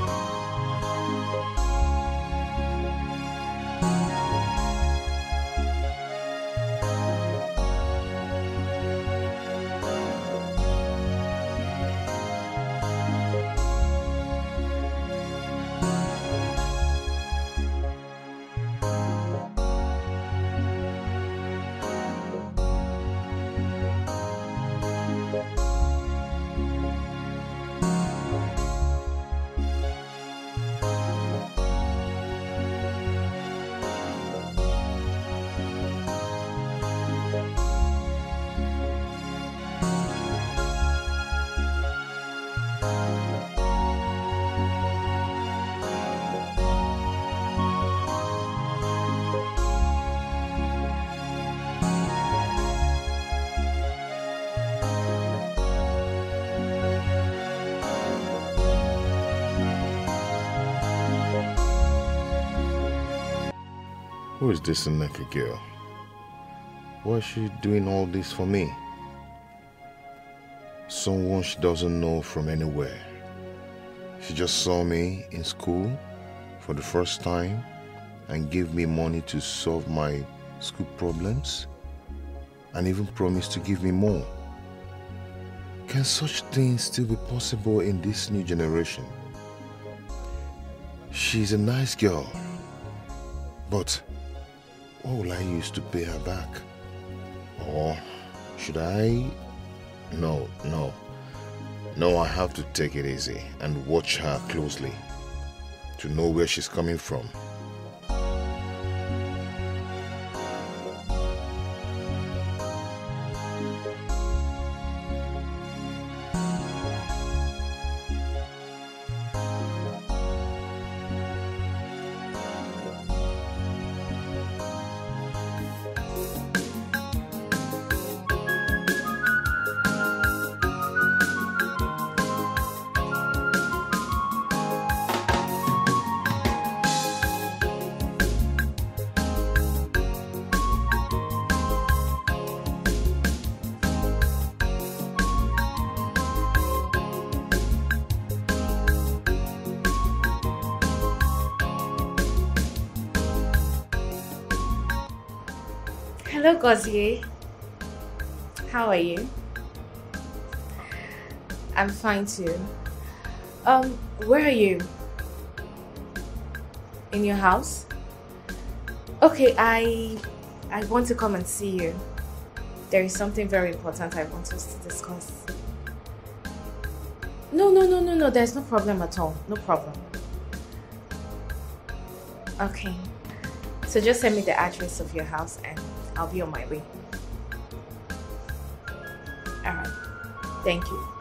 Who is this naked girl? Why is she doing all this for me? Someone she doesn't know from anywhere. She just saw me in school for the first time and gave me money to solve my school problems and even promised to give me more. Can such things still be possible in this new generation? She's a nice girl. But will I use to pay her back? Or should I? No, no. No, I have to take it easy and watch her closely to know where she's coming from. Fine too. Um, where are you? In your house? Okay, I I want to come and see you. There is something very important I want us to discuss. No, no, no, no, no. There's no problem at all. No problem. Okay. So just send me the address of your house and I'll be on my way. Alright. Thank you.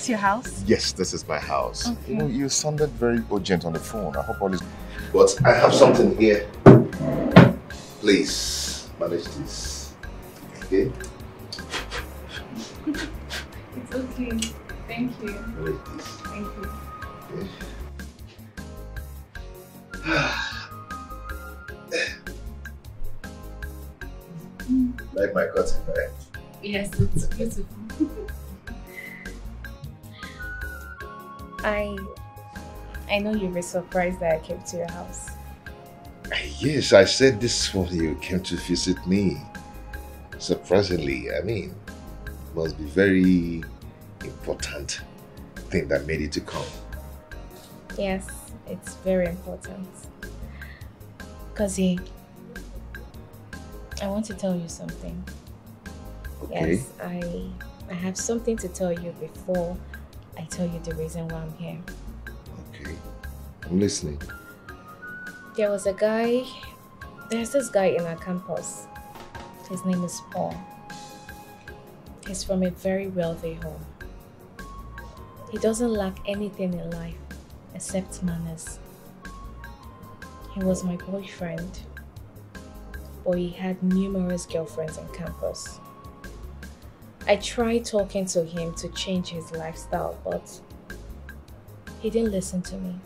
This your house? yes, this is my house. Okay. You know, you sounded very urgent on the phone. I hope all is. But I have something here. Please manage this. Okay? It's okay. Thank you. Manage this. Thank you. Okay? like my cutting, right? Yes, it's beautiful. I I know you'll be surprised that I came to your house. Yes, I said this when you came to visit me. Surprisingly, I mean, must be very important thing that made you to come. Yes, it's very important. Gozie, I want to tell you something. Okay. Yes, I I have something to tell you before I tell you the reason why I'm here. Okay. I'm listening. There was a guy, there's this guy in our campus. His name is Paul. He's from a very wealthy home. He doesn't lack anything in life except manners. He was my boyfriend, but he had numerous girlfriends on campus. I tried talking to him to change his lifestyle, but he didn't listen to me.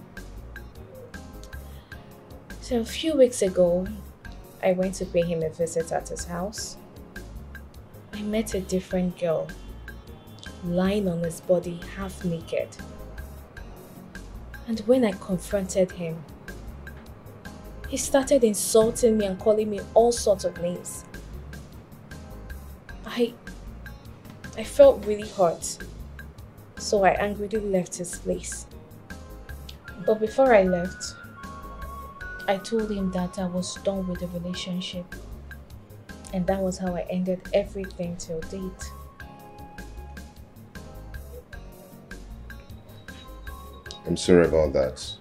So a few weeks ago, I went to pay him a visit at his house. I met a different girl lying on his body half naked. And when I confronted him, he started insulting me and calling me all sorts of names. I I felt really hurt. So I angrily left his place. But before I left, I told him that I was done with the relationship. And that was how I ended everything till date. I'm sorry about that.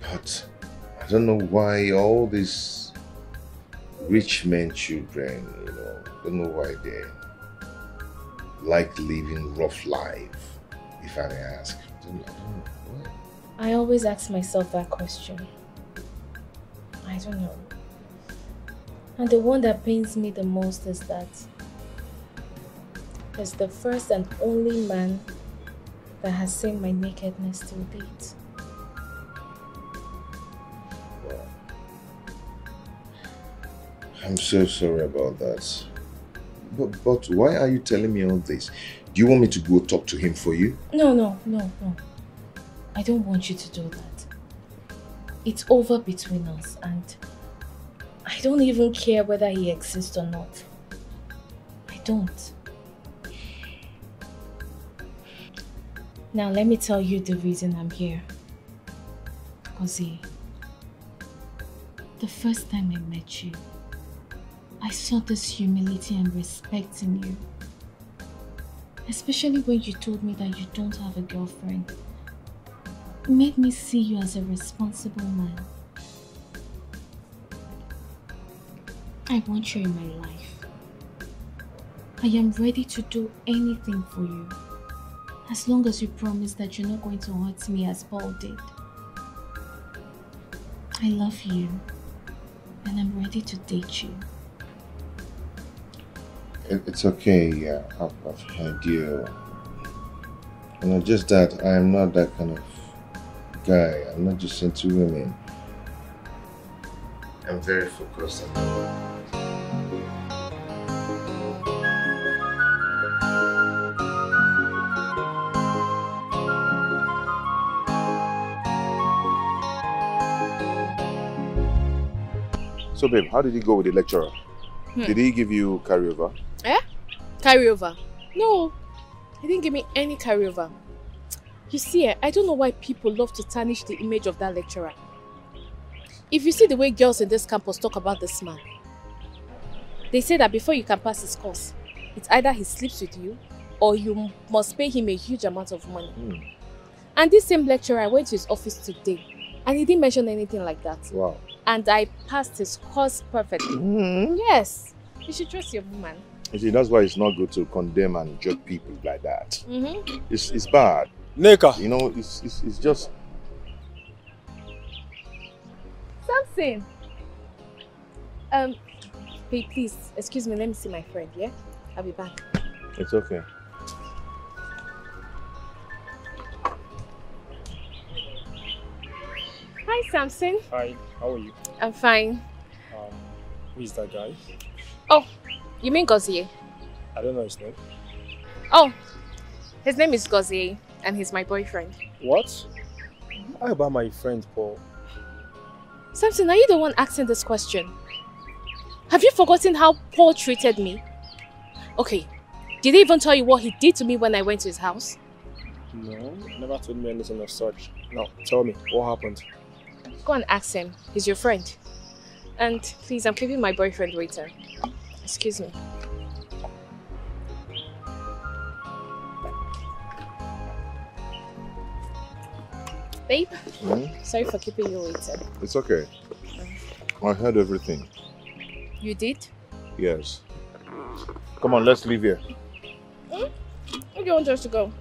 But I don't know why all these rich men children, you know, don't know why they like living rough life, if I may ask. I don't know, I don't know. Why? I always ask myself that question. I don't know. And the one that pains me the most is that he's the first and only man that has seen my nakedness till date. I'm so sorry about that. But, but why are you telling me all this? Do you want me to go talk to him for you? No, no, no, no. I don't want you to do that. It's over between us and I don't even care whether he exists or not. I don't. Now let me tell you the reason I'm here. Gozie, the first time I met you, I saw this humility and respect in you. Especially when you told me that you don't have a girlfriend. It made me see you as a responsible man. I want you in my life. I am ready to do anything for you. As long as you promise that you're not going to hurt me as Paul did. I love you. And I'm ready to date you. It, it's okay, yeah. I've, I've heard you. You know, just that I am not that kind of guy. I'm not just into women. I'm very focused on So, babe, how did he go with the lecturer? Hmm. Did he give you carryover? Carryover? No, he didn't give me any carryover. You see, eh, I don't know why people love to tarnish the image of that lecturer. If you see the way girls in this campus talk about this man, they say that before you can pass his course, it's either he sleeps with you or you must pay him a huge amount of money. Hmm. And this same lecturer, I went to his office today and he didn't mention anything like that. Wow. And I passed his course perfectly. Mm-hmm. Yes, you should trust your woman. You see, that's why it's not good to condemn and judge people like that. Mm-hmm. It's, it's bad. Nneka. You know, it's, it's, it's just. Something. Um, hey, please, excuse me, let me see my friend, yeah? I'll be back. It's okay. Hi, Samson. Hi, how are you? I'm fine. Um, who is that guy? Oh, you mean Gozie? I don't know his name. Oh, his name is Gozie, and he's my boyfriend. What? How about my friend Paul? Samson, are you the one asking this question? Have you forgotten how Paul treated me? Okay, did he even tell you what he did to me when I went to his house? No, never told me anything of such. Now, tell me, what happened? Go and ask him. He's your friend. And please, I'm keeping my boyfriend waiting. Excuse me. Babe, Hmm? sorry for keeping you waiting. It's okay. I heard everything. You did? Yes. Come on, let's leave here. Hmm? Where do you want us to go?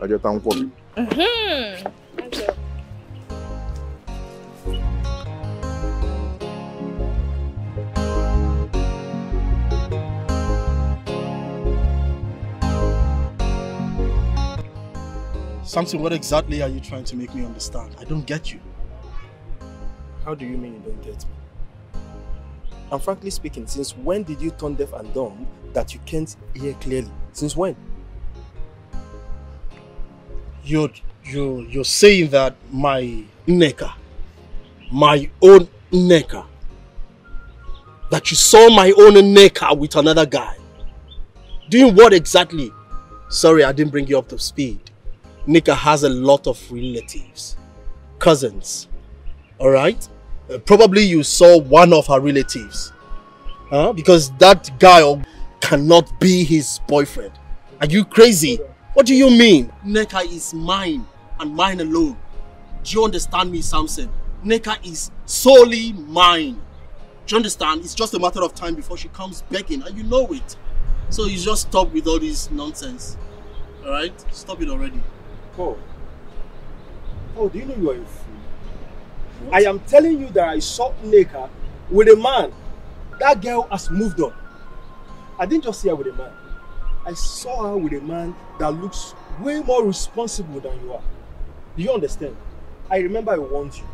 At your town coffee. Mm-hmm. Something, what exactly are you trying to make me understand? I don't get you. How do you mean you don't get me? And frankly speaking, since when did you turn deaf and dumb that you can't hear clearly? Since when? You're, you're, you're saying that my Nneka, my own Nneka, that you saw my own Nneka with another guy. Doing what exactly? Sorry, I didn't bring you up to speed. Nneka has a lot of relatives, cousins. All right? Uh, probably you saw one of her relatives. Huh? Because that guy cannot be his boyfriend. Are you crazy? What do you mean? Nneka is mine and mine alone. Do you understand me, Samson? Nneka is solely mine. Do you understand? It's just a matter of time before she comes begging, and you know it. So you just stop with all this nonsense. Alright? Stop it already. Paul. Paul, oh, do you know you are a fool? I am telling you that I saw Nneka with a man. That girl has moved on. I didn't just see her with a man. I saw her with a man that looks way more responsible than you are. Do you understand? I remember I warned you.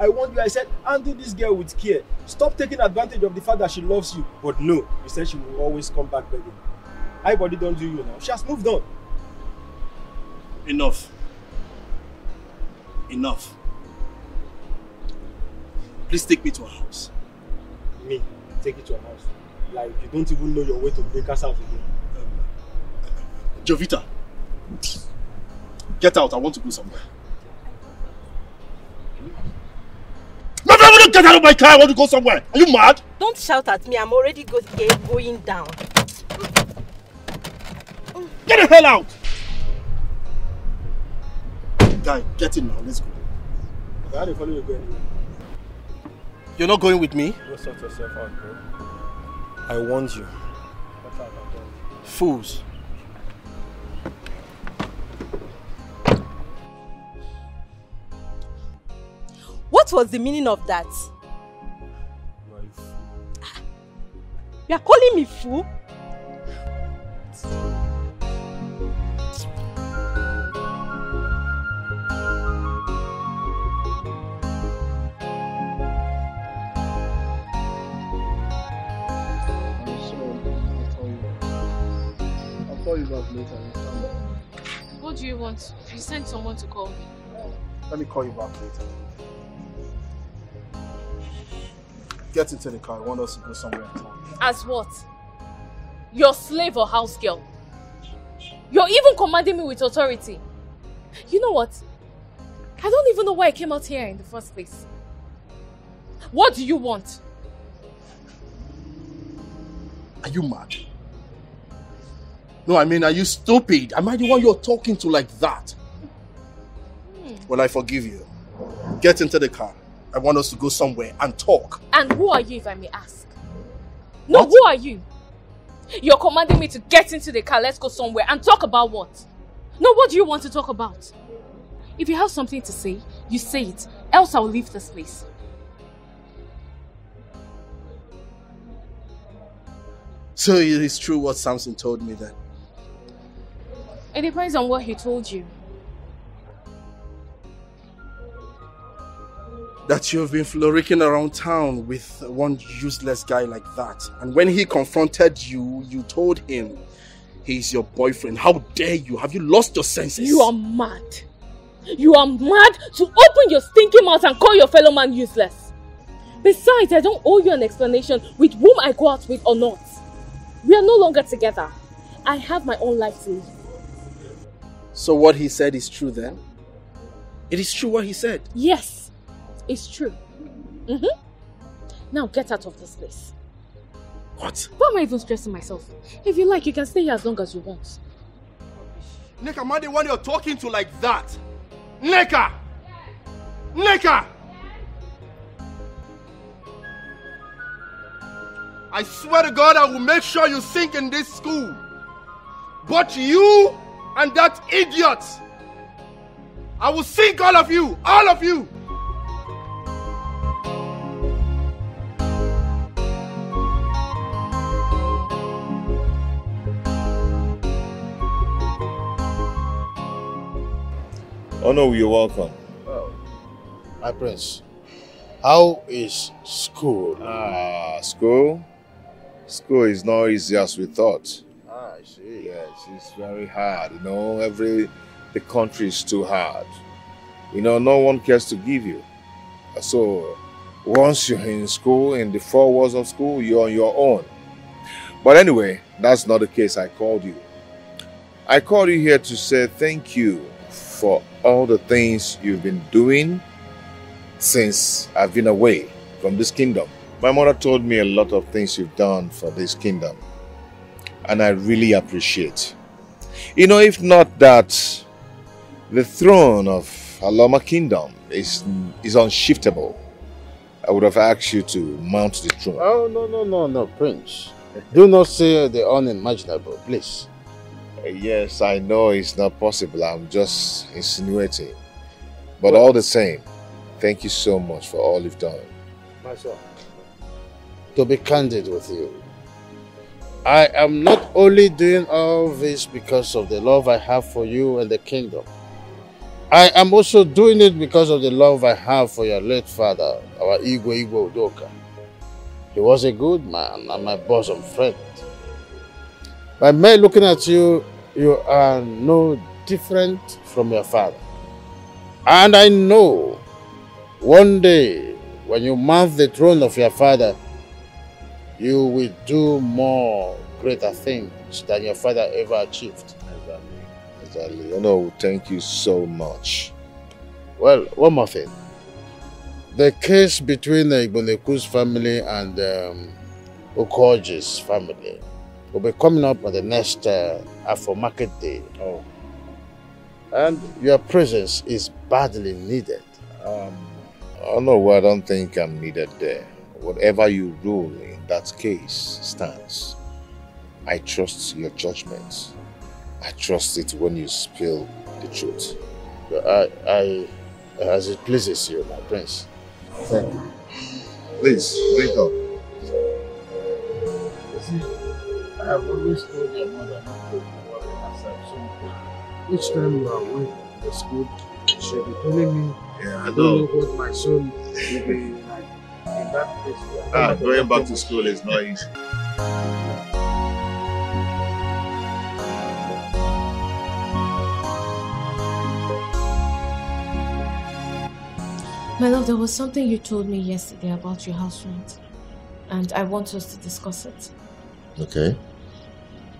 I warned you, I said, handle this girl with care. Stop taking advantage of the fact that she loves you. But no, you said she will always come back begging. I body don't do you now. She has moved on. Enough. Enough. Please take me to her house. Me, take you to her house. Like you don't even know your way to Baker's house again. Um, Jovita, get out. I want to go somewhere. Get out of my car. I want to go somewhere. Are you mad? Don't shout at me. I'm already go going down. Get the hell out! Guy, get in now. Let's go. How do follow you go anywhere? You're not going with me? Go sort yourself out, bro. I warned you. What have I done? Fools. What was the meaning of that? You are a fool. You are calling me fool? Call you back later. What do you want? You sent someone to call me. Let me call you back later. Get into the car. I want us to go somewhere in town. As what? Your slave or house girl? You're even commanding me with authority. You know what? I don't even know why I came out here in the first place. What do you want? Are you mad? No, I mean, are you stupid? Am I the one you're talking to like that? Hmm. Well, I forgive you. Get into the car. I want us to go somewhere and talk. And who are you, if I may ask? No, who are you? You're commanding me to get into the car, let's go somewhere and talk about what? No, what do you want to talk about? If you have something to say, you say it, else I'll leave this place. So it is true what Samson told me then. It depends on what he told you. That you've been floricking around town with one useless guy like that. And when he confronted you, you told him he's your boyfriend. How dare you? Have you lost your senses? You are mad. You are mad to open your stinking mouth and call your fellow man useless. Besides, I don't owe you an explanation with whom I go out with or not. We are no longer together. I have my own life to live. So what he said is true then? It is true what he said. Yes, it's true. Mm-hmm. Now get out of this place. What? Why am I even stressing myself? If you like, you can stay here as long as you want. Nick, am I the one you're talking to like that? Nneka! Nneka! I swear to God, I will make sure you sink in this school. But you and that idiot, I will sink all of you, all of you. Oh no, you're welcome. My prince, how is school? Ah, school? School is not easy as we thought. I see. Yes, it's very hard. You know, every the country is too hard. You know, no one cares to give you. So once you're in school, in the four walls of school, you're on your own. But anyway, that's not the case. I called you. I called you here to say thank you for all the things you've been doing since I've been away from this kingdom. My mother told me a lot of things you've done for this kingdom, and I really appreciate. You know, if not that, the throne of Aloma Kingdom is is unshiftable. I would have asked you to mount the throne. Oh, no, no, no, no, prince. Do not say the unimaginable, please. Uh, Yes, I know it's not possible. I'm just insinuating. But all the same, thank you so much for all you've done. My son. to be candid with you. I am not only doing all this because of the love I have for you and the kingdom. I am also doing it because of the love I have for your late father, our Igwe Igwe Udoka. He was a good man and my bosom friend. By me looking at you, you are no different from your father. And I know one day when you mount the throne of your father, you will do more greater things than your father ever achieved. Exactly. You know, thank you so much. Well, one more thing. The case between the Igboneku's family and um, Okoji's family will be coming up on the next uh, Afor Market Day. Oh. And your presence is badly needed. Um, oh no, well, I don't think I'm needed there. Whatever you rule in that case stands. I trust your judgment. I trust it when you spill the truth. I, I, as it pleases you, my prince. Thank you. Please, drink up. See, I have always told your mother not to worry herself so Each time you are away from the school, she'll be telling me, Yeah, I don't know what my son will be Ah, going back to school is not easy. My love, there was something you told me yesterday about your house rent, and I want us to discuss it. Okay.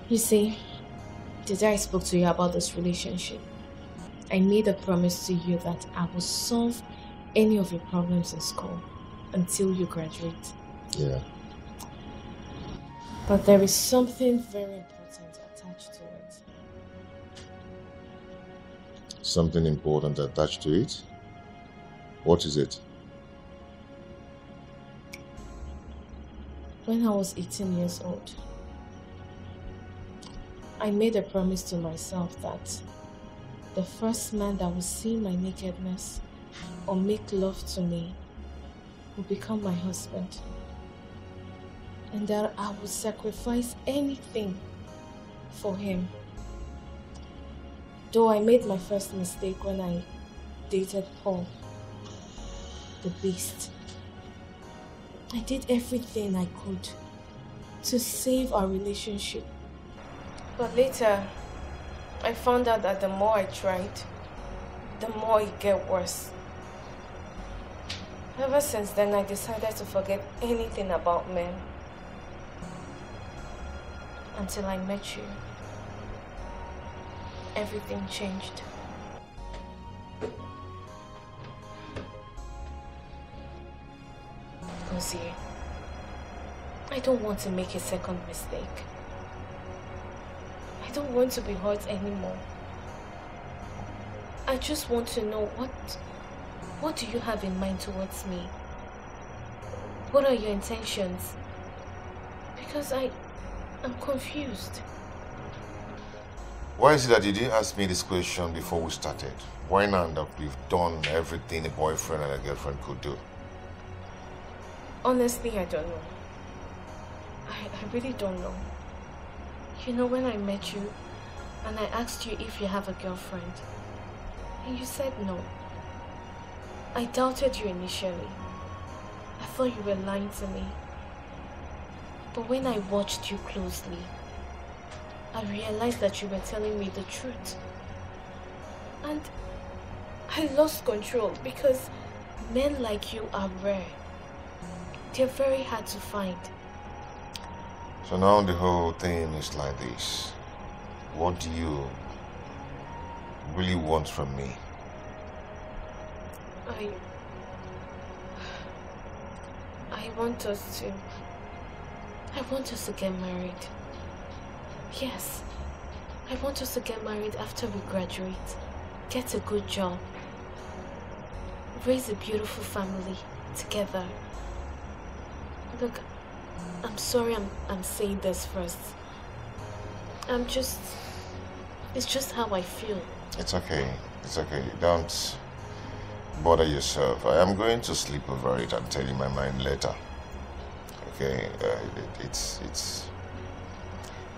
You see, the day I spoke to you about this relationship, I made a promise to you that I will solve any of your problems in school until you graduate. Yeah. But there is something very important attached to it. Something important attached to it? What is it? When I was 18 years old, I made a promise to myself that the first man that would see my nakedness or make love to me will become my husband. And that I will sacrifice anything for him. Though I made my first mistake when I dated Paul, the beast. I did everything I could to save our relationship. But later, I found out that the more I tried, the more it get worse. Ever since then, I decided to forget anything about men. Until I met you. Everything changed. Ozzy, I don't want to make a second mistake. I don't want to be hurt anymore. I just want to know what what do you have in mind towards me? What are your intentions? Because I I'm confused. Why is it that you didn't ask me this question before we started? Why now that we've done everything a boyfriend and a girlfriend could do? Honestly, I don't know. I, I really don't know. You know, when I met you and I asked you if you have a girlfriend, and you said no, I doubted you initially. I thought you were lying to me. But when I watched you closely, I realized that you were telling me the truth. And I lost control because men like you are rare. They're very hard to find. So now the whole thing is like this. What do you really want from me? I I want us to I want us to get married. Yes. I want us to get married after we graduate. Get a good job. Raise a beautiful family together. Look, I'm sorry I'm I'm saying this first. I'm just it's just how I feel. It's okay. It's okay. Don't bother yourself. I am going to sleep over it and tell you my mind later. okay. Uh, it, it's it's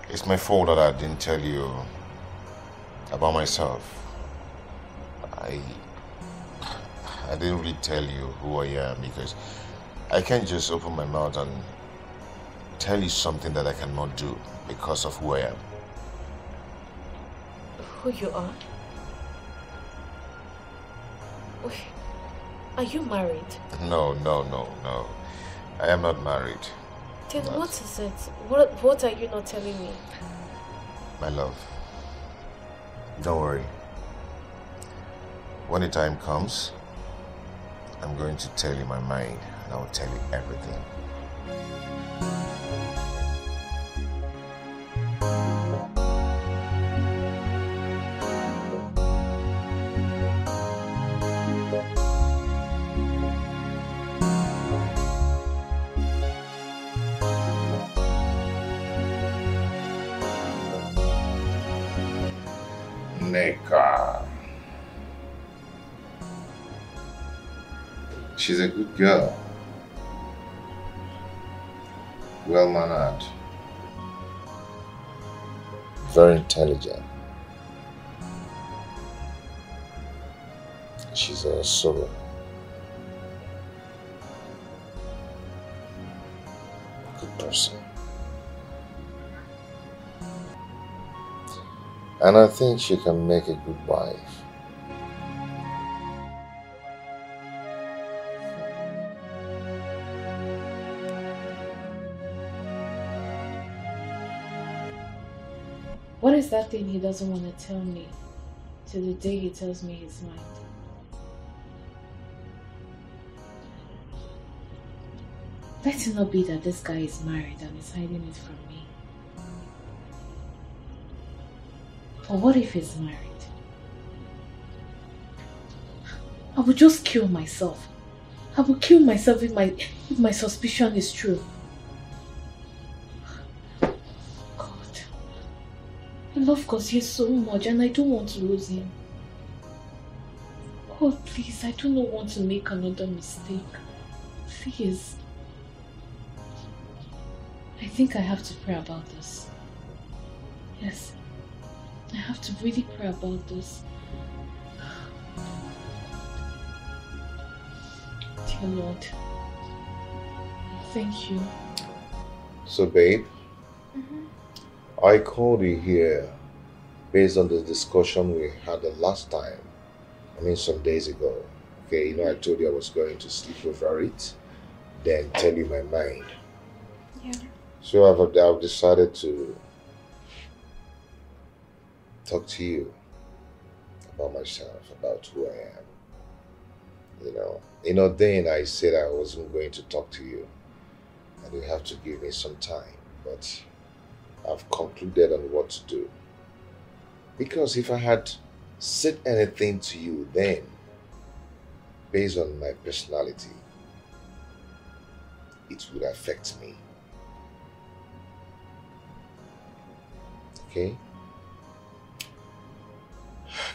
it's my fault that I didn't tell you about myself. I I didn't really tell you who I am because I can't just open my mouth and tell you something that I cannot do because of who I am. Who you are? Wait, Are you married? No, no, no, no. I am not married. Then Not- what is it? What What are you not telling me? My love. Don't worry. When the time comes, I'm going to tell you my mind and I will tell you everything. She's a good girl. Well mannered. Very intelligent. She's a soul. Good person. And I think she can make a good wife. Is that thing he doesn't want to tell me till the day he tells me his mind? Let it not be that this guy is married and is hiding it from me. Or what if he's married? I would just kill myself. I would kill myself if my if my suspicion is true. I love Gozie so much and I don't want to lose him. Oh, please, I do not want to make another mistake. Please. I think I have to pray about this. Yes. I have to really pray about this. Dear Lord. Thank you. So, babe, I called you here based on the discussion we had the last time. I mean, some days ago. Okay, you know, I told you I was going to sleep over it, then tell you my mind. Yeah. So I've, I've decided to talk to you about myself, about who I am. You know, you know, then I said I wasn't going to talk to you, and you have to give me some time. But I've concluded on what to do. Because if I had said anything to you then, based on my personality, it would affect me. Okay?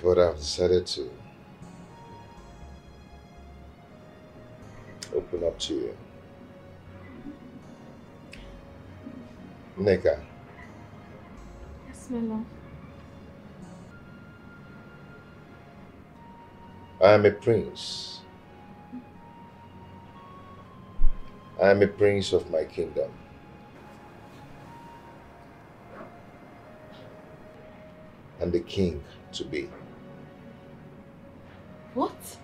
But I've decided to open up to you. Nneka, Love. I am a prince. I am a prince of my kingdom. And the king to be. What?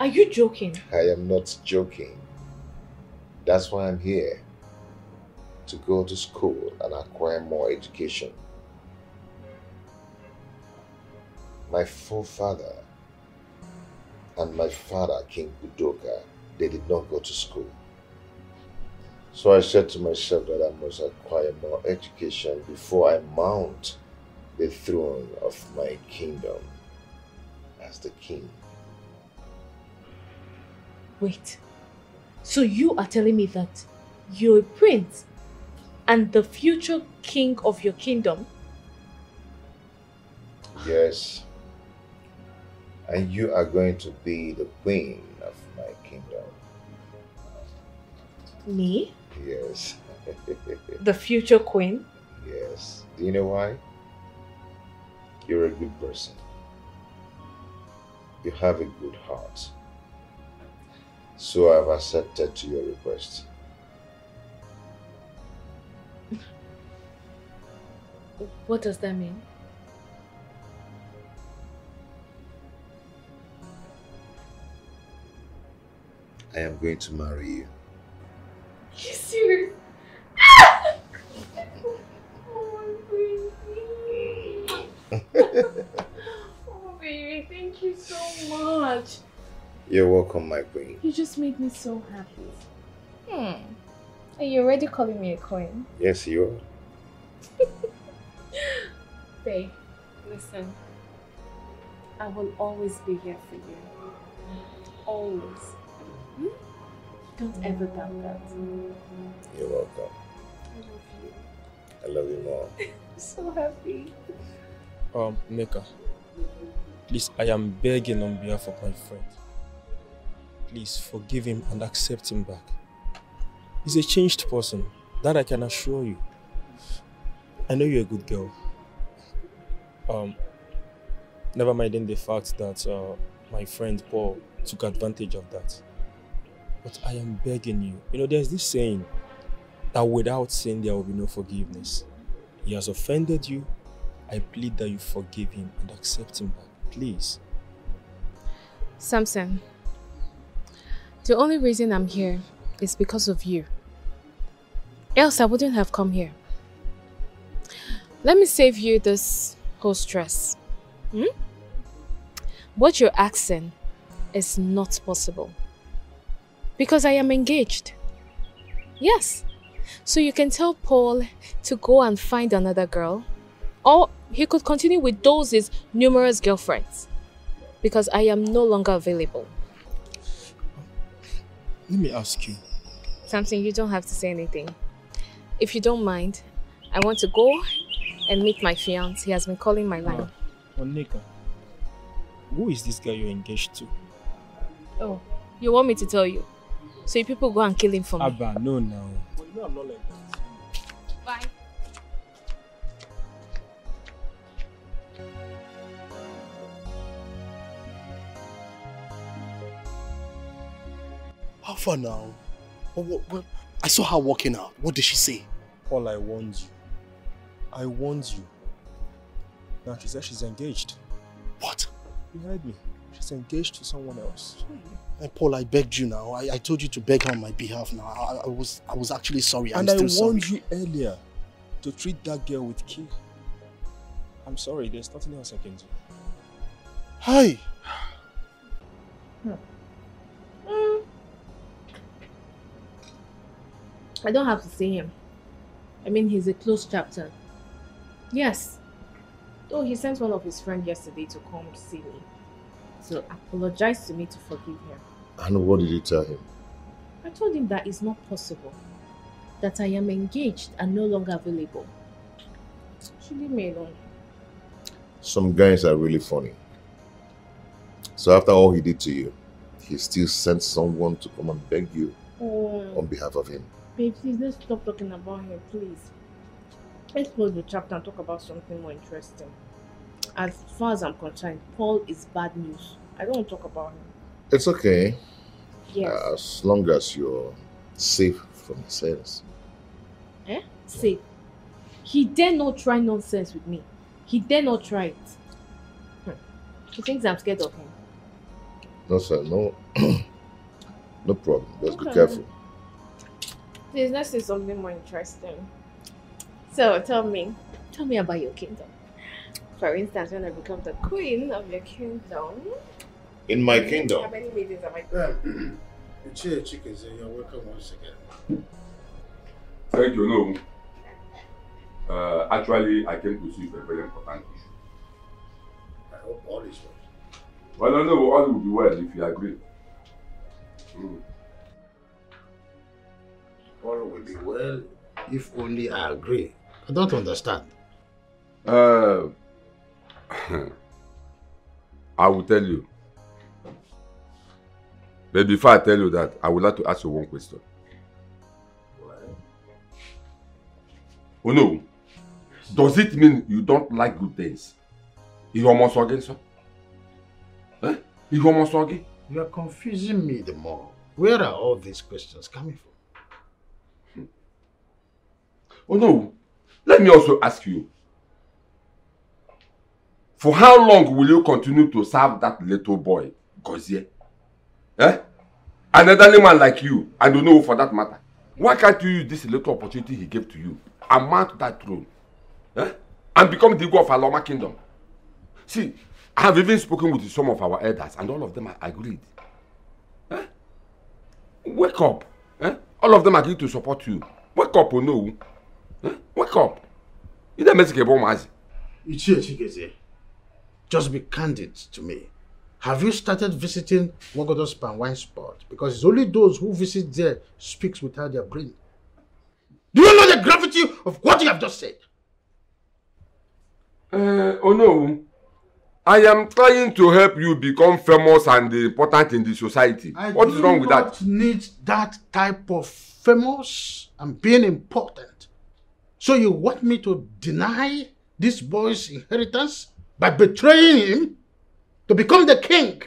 Are you joking? I am not joking. That's why I'm here. To go to school and acquire more education. My forefather and my father, King Budoka, they did not go to school. So I said to myself that I must acquire more education before I mount the throne of my kingdom as the king. Wait. So you are telling me that you're a prince and the future king of your kingdom? Yes. And you are going to be the queen of my kingdom. Me? Yes. The future queen? yes. Do you know why? You're a good person. You have a good heart. So I've accepted to your request. What does that mean? I am going to marry you. You serious? oh, baby, thank you so much. You're welcome, my queen. You just made me so happy. Hmm. Are you already calling me a queen? Yes, you are. Babe, listen. I will always be here for you. Always. Hmm? Don't ever doubt that. You're welcome. I love you. I love you more. So happy. Um, Nneka, please, I am begging on behalf of my friend. Please forgive him and accept him back. He's a changed person, that I can assure you. I know you're a good girl. Um, never minding the fact that uh, my friend Paul took advantage of that. But I am begging you. You know, there's this saying that without sin there will be no forgiveness. He has offended you. I plead that you forgive him and accept him back. Please. Samson, the only reason I'm here is because of you. Else I wouldn't have come here. Let me save you this whole stress. Hmm? What you're asking is not possible. Because I am engaged. Yes. So you can tell Paul to go and find another girl. Or he could continue with those his numerous girlfriends. Because I am no longer available. Let me ask you. Something you don't have to say anything. If you don't mind, I want to go and meet my fiance. He has been calling my line. Ah, Onika, who is this guy you're engaged to? Oh, you want me to tell you? So you people go and kill him for me. Abba, no, no. But you know I'm not like that. Bye. How far now? What, what, what? I saw her walking out. What did she say? Paul, I warned you. I warned you. Now she said she's engaged. What? You heard me. She's engaged to someone else. And Paul, I begged you now. I, I told you to beg her on my behalf now. I, I was I was actually sorry. I'm and I warned sorry. you earlier to treat that girl with care. I'm sorry, there's nothing else I can do. Hi. Mm. I don't have to see him. I mean, he's a close chapter. Yes. Though he sent one of his friends yesterday to come see me. So apologize to me to forgive him. And what did you tell him? I told him that it's not possible. That I am engaged and no longer available. She leave me alone. Some guys are really funny. So after all he did to you, he still sent someone to come and beg you Oh, on behalf of him. babe, please let's stop talking about him, please. Let's close the chapter and talk about something more interesting. As far as I'm concerned, Paul is bad news. I don't want to talk about him. It's okay. Yes. As long as you're safe from his hands. Eh? Say, he dare not try nonsense with me. He dare not try it. Hmm. He thinks I'm scared of him. No, sir, no. no problem. Just be careful. Please, let's say something more interesting. So, tell me, tell me about your kingdom. For instance, when I become the queen of your kingdom, In my kingdom. how many meetings am I going? Ichie Chikezie, you're welcome once again. Thank you, no. Uh, actually, I came to see you for a very important issue. I hope all is well. Well, no, no, all will be well if you agree. Mm. All will be well if only I agree. I don't understand. Uh, I will tell you. But before I tell you that, I would like to ask you one question. Oh no. Does it mean you don't like good things? You almost again, sir? Eh? You almost again? You are confusing me the more. Where are all these questions coming from? Oh no. Let me also ask you. For how long will you continue to serve that little boy, Gozie? Eh? An elderly man like you, I don't know for that matter. Why can't you use this little opportunity he gave to you and mount that throne? Eh? And become the god of Aloma kingdom? See, I have even spoken with some of our elders and all of them are agreed. Eh? Wake up. Eh? All of them agreed to support you. Wake up, oh no. Wake up. You don't with Mazi. Ichie Chikezie, just be candid to me. Have you started visiting Wogodo's Pan Wine Spot? Because it's only those who visit there speaks without their brain. Do you know the gravity of what you have just said? Uh, oh no. I am trying to help you become famous and important in the society. I what is wrong with that? not need that type of famous and being important. So you want me to deny this boy's inheritance by betraying him to become the king?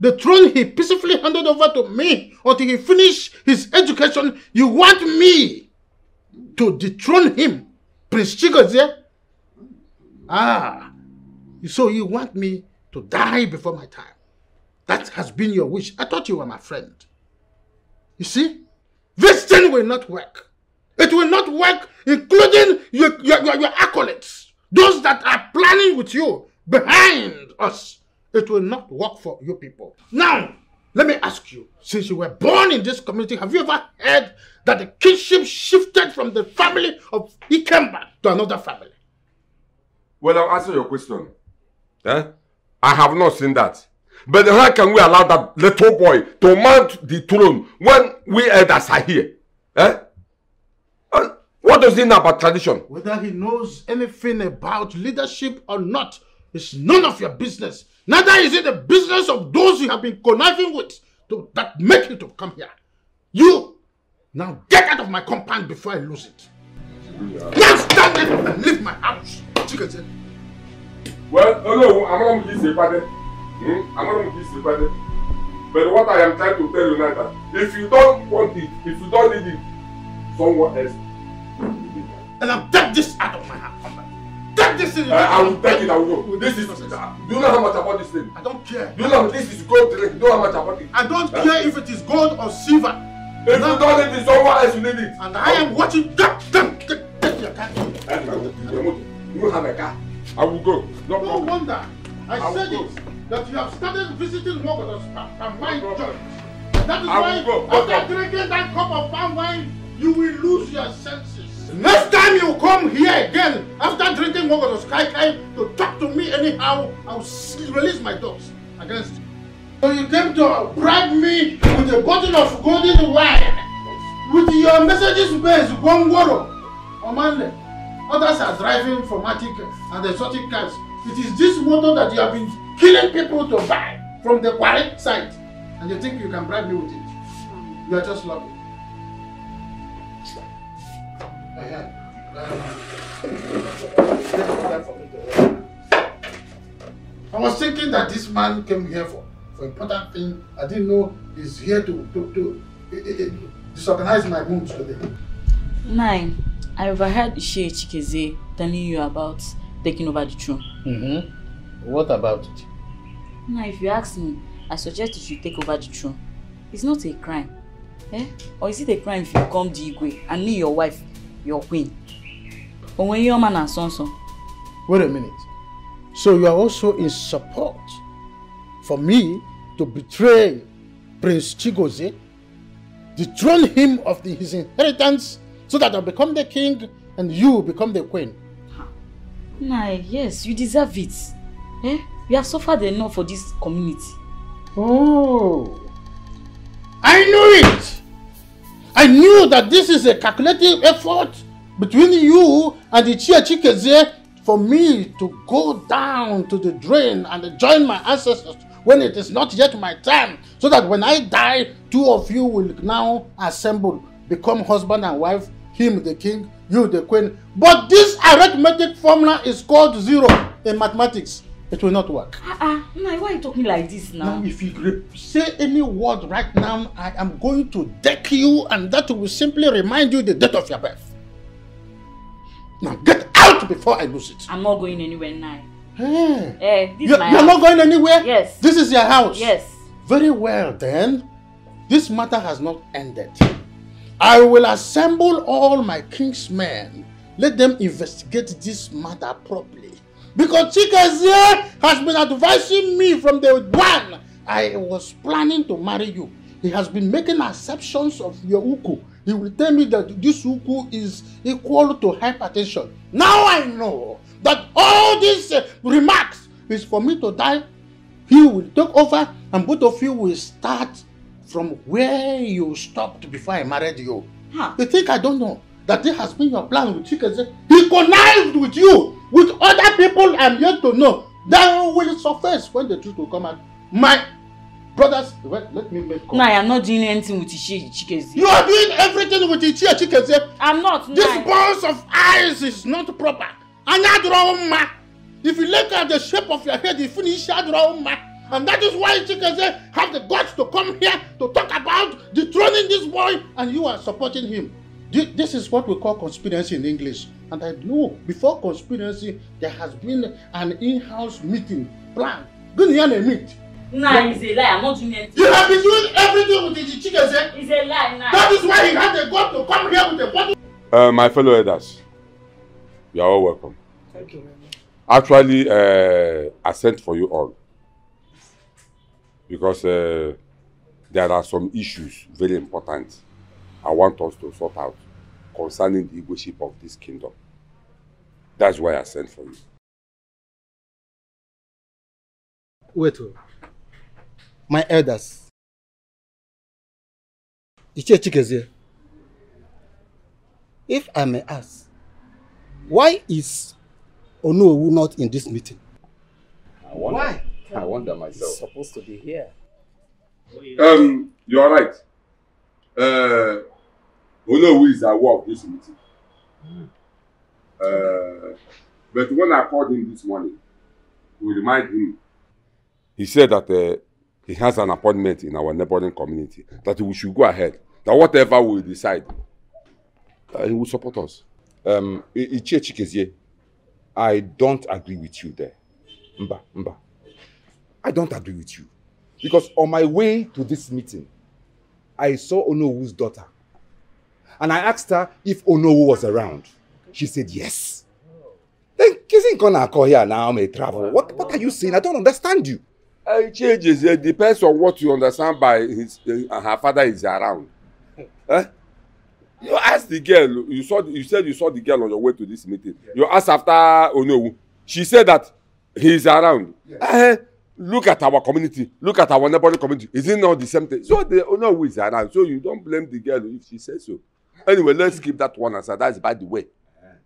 The throne he peacefully handed over to me until he finished his education. You want me to dethrone him, Prince Chigozie? Ah, so you want me to die before my time? That has been your wish. I thought you were my friend. You see, this thing will not work. It will not work, including your, your, your, your acolytes, those that are planning with you behind us. It will not work for you people. Now, let me ask you, since you were born in this community, have you ever heard that the kingship shifted from the family of Ikemba to another family? Well, I'll answer your question. Eh? I have not seen that. But how can we allow that little boy to mount the throne when we elders are here? Eh? What does he know about tradition? Whether he knows anything about leadership or not is none of your business. Neither is it the business of those you have been conniving with to, that make you to come here. You, now get out of my compound before I lose it. Now stand there and leave my house. Chikaze. Well, no, no, I'm not going to say pardon. Hmm? I'm not going to say pardon. But what I am trying to tell you now that if you don't want it, if you don't need it, someone else. And I'll take this out of my house. Take this in Uh, I will take it, I will go. This is. Do you know how much about this thing? I don't care. Do you know this is gold drink? Do you know how much about it? I don't care if it is gold or silver. If you don't need it, someone else need it. And I am watching. Get, get, get, get your car. You have a car. I will go. No, No wonder. I, I said go. it. That you have started visiting Mogodos and wine joint. That is I why. Go, after drinking that cup of palm wine, you will lose your senses. Next time you come here again, after drinking Mogodos Kai Kai, to talk to me anyhow, I'll release my dogs against you. So you came to bribe me with a bottle of golden wine. With your messages based Gwangworo, Omande. Others are driving formatic and exotic cars. It is this motor that you have been killing people to buy from the Kwari side. And you think you can bribe me with it. You are just lucky. I was thinking that this man came here for, for important thing. I didn't know he's here to, to, to eh, eh, eh, disorganize my moods today. Nine, I overheard Ichie Chikezie telling you about taking over the throne. Mm-hmm. What about it? Now, if you ask me, I suggest you should take over the throne. It's not a crime. Eh? Or is it a crime if you come the Igwe and me, your wife, your queen? But when your man and son son, Wait a minute. So you are also in support for me to betray Prince Chigozie, dethrone him of the, his inheritance so that I become the king and you become the queen. Nah, yes, you deserve it. Eh? You have suffered enough for this community. Oh, I knew it. I knew that this is a calculated effort between you and the Chia Chikeze for me to go down to the drain and join my ancestors when it is not yet my time, so that when I die, two of you will now assemble, become husband and wife, him the king, you the queen. But this arithmetic formula is called zero in mathematics. It will not work. Ah ah, Nai, why are you talking like this now? Now, if you say any word right now, I am going to deck you, and that will simply remind you the date of your birth. Now, get out before I lose it. I'm not going anywhere now. Hey. Eh, this You're, my you're house. not going anywhere? Yes. This is your house? Yes. Very well, then. This matter has not ended. I will assemble all my king's men. Let them investigate this matter properly. Because Chikazie has been advising me from the one I was planning to marry you. He has been making exceptions of your uku. He will tell me that this uku is equal to hypertension. Now I know that all these uh, remarks is for me to die. He will take over and both of you will start from where you stopped before I married you. Huh. You think I don't know that this has been your plan with Chikaze? He connived with you, with other people I'm yet to know. That will surface when the truth will come out. My brothers, wait, let me make call. Nai, I'm not doing anything with Ishi Chikezi. You are doing everything with Ichie Chikaze. I'm not. This balls of eyes is not proper. Anya ma. If you look at the shape of your head, you finish ma. And that is why Chikaze have the guts to come here to talk about dethroning this boy, and you are supporting him. Thi- This is what we call conspiracy in English. And I know before conspiracy, there has been an in-house meeting plan. Good here meet. Nai, it's a lie. I'm not doing anything. You have been doing everything with the Chikaze. It's a lie, Nai. That is why he had the gut to come here with a bottle. Uh, my fellow elders, you are all welcome. Thank you very much. Actually, uh, I sent for you all because uh, there are some issues very important I want us to sort out concerning the leadership of this kingdom. That's why I sent for you. Wait, oh. my elders. Ichie Chikezie, if I may ask, why is Onowu not in this meeting? I wonder, Why? I wonder myself. supposed to be here. Um, you are right. Uh, Onowu is aware of this meeting. Uh, but when I called him this morning, to remind him, he said that uh, he has an appointment in our neighboring community, that we should go ahead, that whatever we decide, uh, he will support us. Um, Ichie Chikezie, I don't agree with you there. Mba, Mba. I don't agree with you. Because on my way to this meeting, I saw Onowu's daughter. And I asked her if Onowu was around. She said yes. Then Kissing gonna call here now may travel. What, what are you saying? I don't understand you. Uh, it changes. It depends on what you understand by his, uh, her father is around. Eh? You ask the girl, you saw, the, you said you saw the girl on your way to this meeting. You asked after Onowu. She said that he is around. Eh, look at our community. Look at our neighboring community. Is it not the same thing? So the Onowu is around. So you don't blame the girl if she says so. Anyway, let's keep that one aside. That's by the way.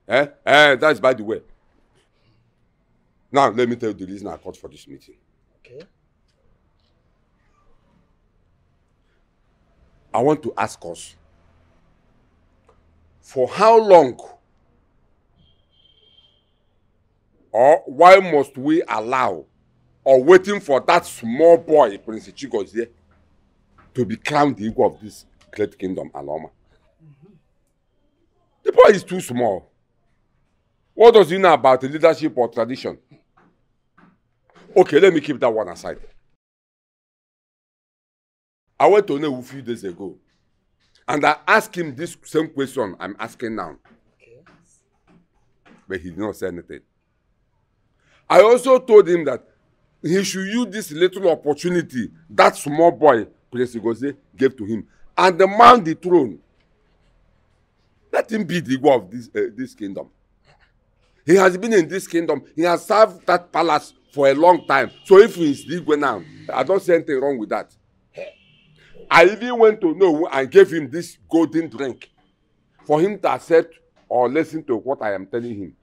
Eh? Eh, that's by the way. Now, let me tell you the reason I called for this meeting. Okay. I want to ask us for how long or why must we allow or waiting for that small boy, Prince Chigozie, to be crowned the eagle of this great kingdom, Aloma? The boy is too small. What does he know about leadership or tradition? Okay, let me keep that one aside. I went to know a few days ago and I asked him this same question I'm asking now. But he did not say anything. I also told him that he should use this little opportunity that small boy, Prince Goze, gave to him and mount the throne. Let him be the eagle of this, uh, this kingdom. He has been in this kingdom. He has served that palace for a long time. So if he is eagle now, I don't see anything wrong with that. I even went to know and gave him this golden drink for him to accept or listen to what I am telling him.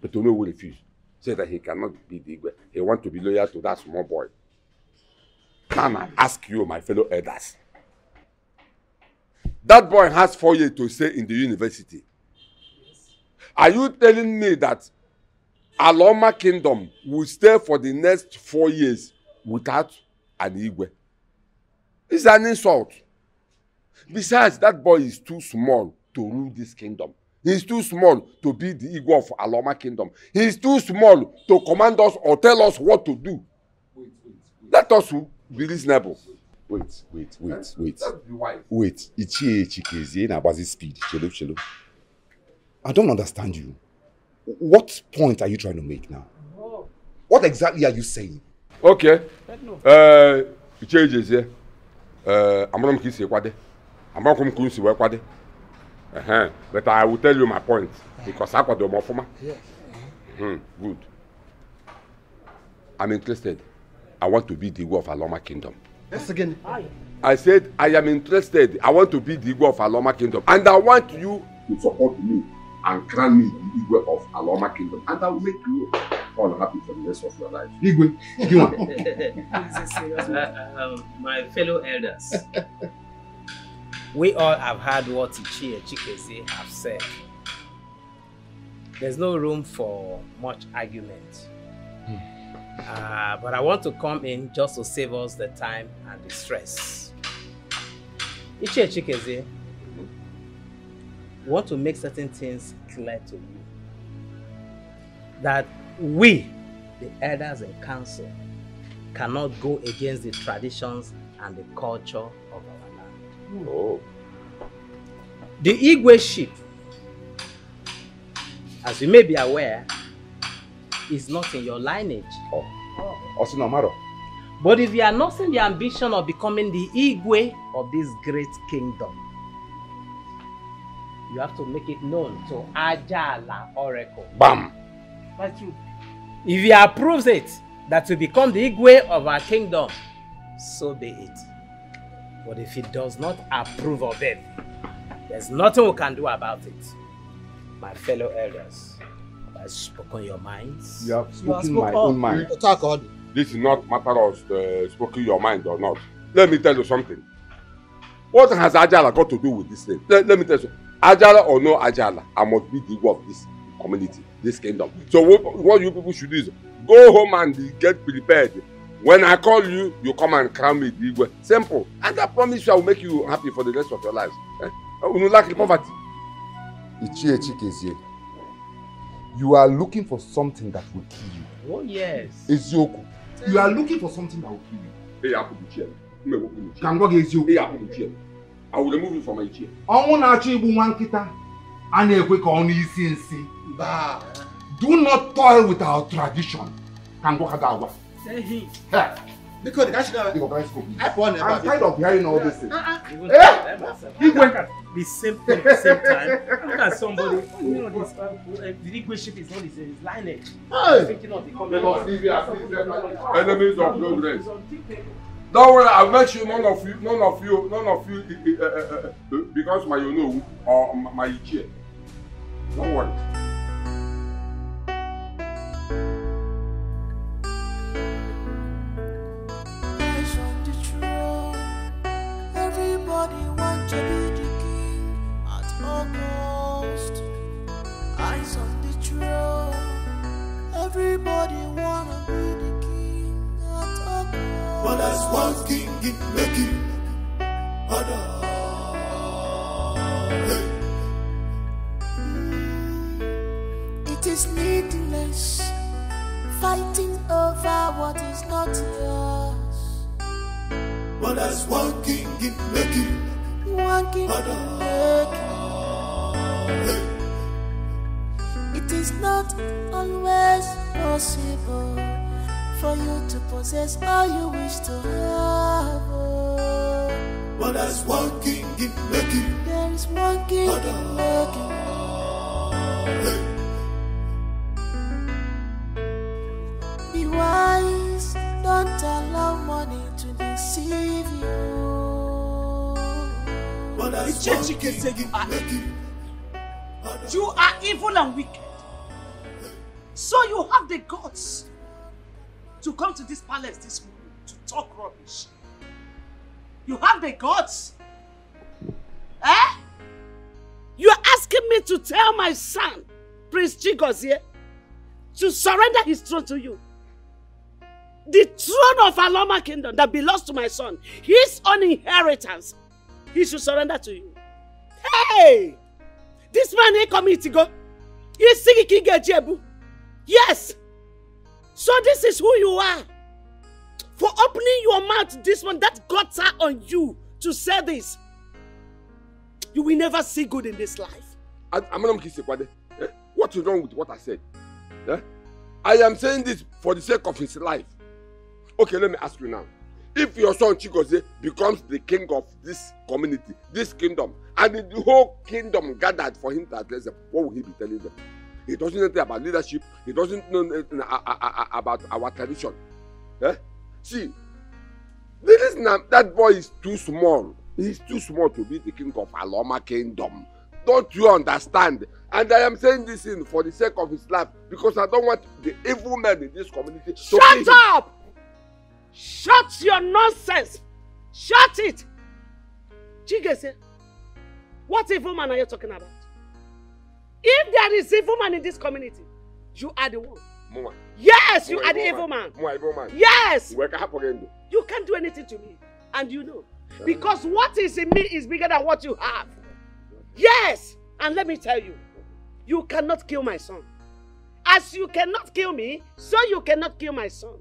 But Ono will refuse. Say that he cannot be the Igwe. He want to be loyal to that small boy. Now I ask you, my fellow elders. That boy has four years to stay in the university. Are you telling me that Aloma Kingdom will stay for the next four years without an Igwe? It's an insult. Besides, that boy is too small to rule this kingdom. He's too small to be the Igwe of Aloma Kingdom. He's too small to command us or tell us what to do. Let us be reasonable. Wait, wait, wait, wait. Wait, Ichie Chikezie na-agbazi speed. Chelo, chelo. I don't understand you. What point are you trying to make now? What exactly are you saying? Okay. Uh, Ichie Jezie. Uh, amara m ka isi kwade. Amarakwa m ka isi wee kwade. But I will tell you my point because akwado m ọfụma. Hmm, good. I'm interested. I want to be the Igwe of Aloma Kingdom. Yes, again. I said I am interested. I want to be the Igwe of Aloma Kingdom. And I want you to support me and crown me the Igwe of Aloma Kingdom. And I will make you all happy for the rest of your life. Igwe, um, my fellow elders, we all have heard what Ichie Chikeze have said. There's no room for much argument. Uh, but I want to come in just to save us the time and the stress. Ichie Chikezie, want to make certain things clear to you. That we, the elders and council, cannot go against the traditions and the culture of our land. Oh. The Igwe ship, as you may be aware, is not in your lineage. Oh. Oh, also, no matter. But if you are not nursing the ambition of becoming the Igwe of this great kingdom, you have to make it known to Ajala Oracle. Bam! That's true. If he approves it, that will become the Igwe of our kingdom, so be it. But if he does not approve of it, there's nothing we can do about it. My fellow elders, have I spoken your minds? You have spoken my own mind. This is not matter of uh, speaking your mind or not. Let me tell you something. What has Ajala got to do with this thing? Let, let me tell you. Ajala or no Ajala, I must be the Igwe of this community, this kingdom. So what, what you people should do is go home and get prepared. When I call you, you come and crown me the Igwe. Simple. And I promise you I will make you happy for the rest of your lives. Eh? You no like poverty. Ichie Chikezie, you are looking for something that will kill you. Oh, yes. Eziokwu. You are looking for something that will kill you. Hey, apụ m chair. Mmegbu m chair. Ka m gwa gị eziokwu. Hey, apụ m chair. I will remove you from my chair. Ọnwụ na-achọ igbu nwa nkịta a na-ekwe ka ọ n'isi nsị. Do not toil with our tradition. Ka m gwa gị agwa. Biko, the guy should never. I'm tired of hearing all this thing. Even Eh? Igwe. The same thing at the same time. Look at somebody. You know, this uh, the Igwe ship is not his, his lineage. Hey. Thinking of the us- Enemies of progress. Don't worry, I'll make sure none of you, none of you, none of you, uh, uh, uh, uh, because my you know or my- my chair. Don't worry. Want to be the king at all cost. Eyes on the throne. Everybody wanna be the king at all cost. But as one king in making other. It is needless fighting over what is not yours. But as one king in making One king make It is not always possible for you to possess all you wish to have. oh. But as one king in making There is one king in making. Be wise, don't allow money to deceive you. You are making You are evil and wicked. So you have the guts to come to this palace this morning to talk rubbish. You have the guts. Eh? asking me to tell my son, Prince Chigozie, to surrender his throne to you. The throne of Aloma kingdom that belongs to my son, his own inheritance, he should surrender to you. Hey! This man ain't coming to go. He's singing King Ejebu. Yes! So this is who you are. For opening your mouth this one, that gutter on you to say this. You will never see good in this life. Amanam Kisekwade, eh? what is wrong with what I said? Eh? I am saying this for the sake of his life. Okay, let me ask you now. If your son Chigozie becomes the king of this community, this kingdom, and the whole kingdom gathered for him to address them, what will he be telling them? He doesn't know anything about leadership. He doesn't know anything about our tradition. Eh? See, listen, that boy is too small. He's too small to be the king of Aloma kingdom. Don't you understand? And I am saying this in for the sake of his life because I don't want the evil men in this community Shut up! Shut your nonsense! Shut it! Chikezie, what evil man are you talking about? If there is evil man in this community, you are the one. Mwa. Yes, you Mwa are the evil evil man. Evil man. Yes! Weka hapo gendo. You can't do anything to me. And you know. Because what is in me is bigger than what you have. Yes! And let me tell you, you cannot kill my son. As you cannot kill me, so you cannot kill my son.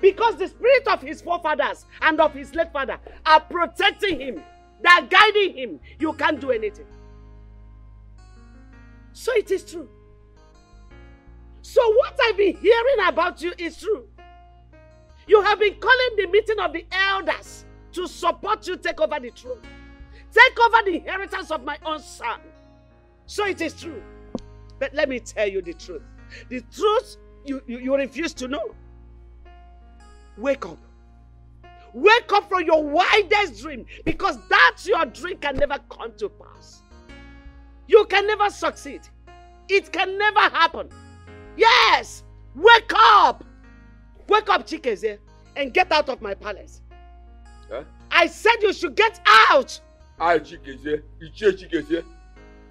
Because the spirit of his forefathers and of his late father are protecting him, they are guiding him. You can't do anything. So it is true. So what I've been hearing about you is true. You have been calling the meeting of the elders to support you take over the throne. Take over the inheritance of my own son. So it is true. But let me tell you the truth. The truth you, you, you refuse to know. Wake up. Wake up from your wildest dream because that your dream can never come to pass. You can never succeed. It can never happen. Yes! Wake up! Wake up, Chikezie, and get out of my palace. Eh? I said you should get out! I Chikezie, Ichie Chikezie,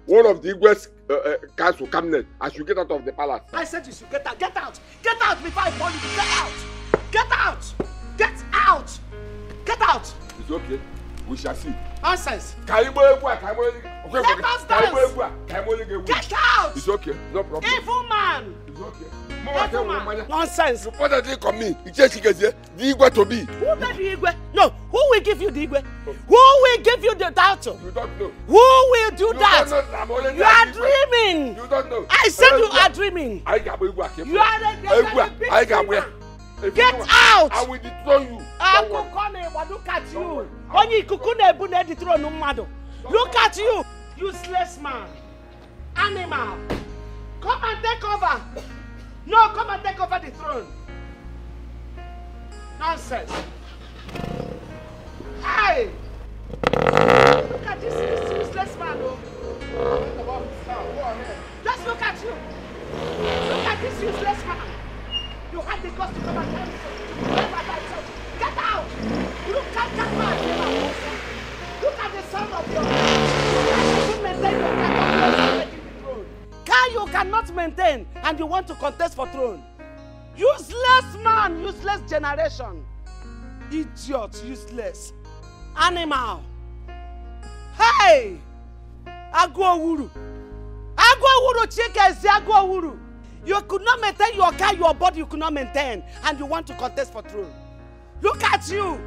one of the Igwe's uh, uh, council cabinet, I should get out of the palace. I said you should get out. Get out! Get out before I call you. Get out! Get out! Get out! Get out! It's okay. We shall see. Nonsense! Ka anyị gbaa egwu a, ka anyị gbaa egwu- okay, Let okay. us Ka anyị gbaa dance. egwu a, ka anyị gbaa egwu. Get out! It's okay, no problem. Evil man! It's okay. Mama tell me, Manya. Nonsense! What does it come me? Ichie Chikezie, the Igwe to be. Who made the Igwe? No, who will give you the Igwe? Who will give you the daughter? You don't know. Who will do You that? don't know. I'm only You are Igwe. dreaming! You don't know. I said you don't know. are dreaming! Anyị ga-agba egwu a ka You are a- you are Egwu a, Get out! I will dethrone you. Akụkọ na-egba look at you! Onye ikuku na-ebu na editronu mmadụ. Look at you! Useless man! Animal! Come and take over! No, come and take over the throne! Nonsense! Hey! Look at this, this useless man, oh! Just look at you! Look at this useless man! You had the guts to come and tell! Look at the son of your You you cannot maintain and you want to contest for throne. Useless man, useless generation. Idiot, useless. Animal. Hey! Agwowuru. Agwowuru chikezi agwowuru. You could not maintain your car, your body you could not maintain, and you want to contest for throne. Look at you,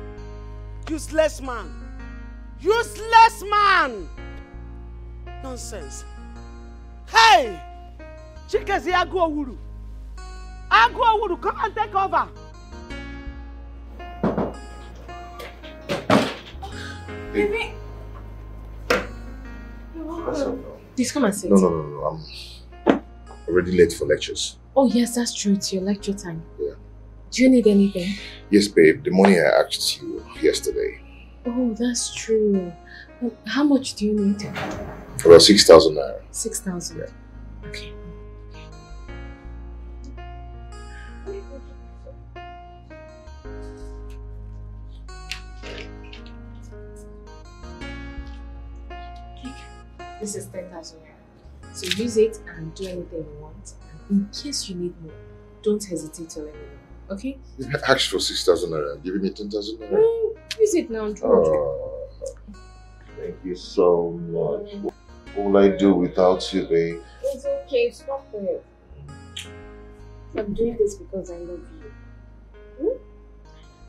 useless man. Useless man. Nonsense. Hey, Chikezi Agwowuru. Agwowuru, come and take over. Baby. What's up? Please come and sit. No, no, no, no. I'm already late for lectures. Oh, yes, that's true. It's your lecture time. Yeah. Do you need anything? Yes, babe. The money I asked you yesterday, Oh, that's true. Um, How much do you need? about six thousand naira. 6,000. Okay. This is 10,000 naira. So use it and do anything you want. And in case you need more, don't hesitate to let me know. Okay? You asked for 6,000 naira. Giving me 10,000 naira. Mm, use it now. Oh, thank you so much. What will I do without you, babe? It's okay. Stop it. I'm doing this because I love you. Hmm?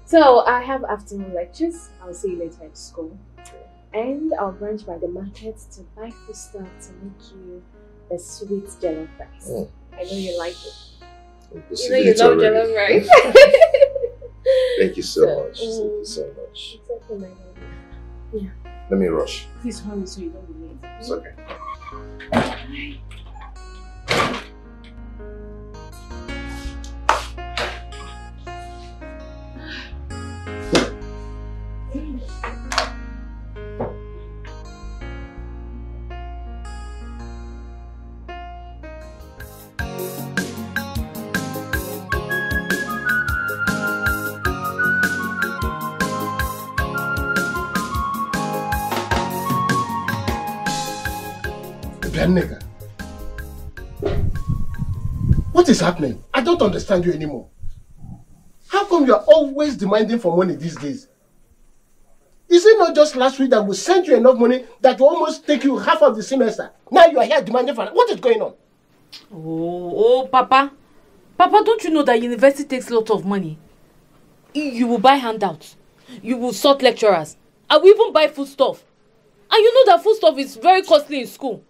So I have afternoon lectures. I'll see you later at school. And I'll branch by the market to buy food stuff to make you a sweet jollof rice. Mm. I know you like it. You know you love already. jollof rice. Thank you so So, much. Thank you so much. It's okay, my love. Yeah. Let me rush. Please hurry so you don't be late. It's okay. Bianega. Is happening? I don't understand you anymore. How come you are always demanding for money these days? Is it not just last week that we sent you enough money that will almost take you half of the semester? Now you are here demanding for What is going on? Oh, oh, Papa. Papa, don't you know that university takes a lot of money? You will buy handouts. You will sort lecturers. I will even buy food stuff. And you know that food stuff is very costly in school.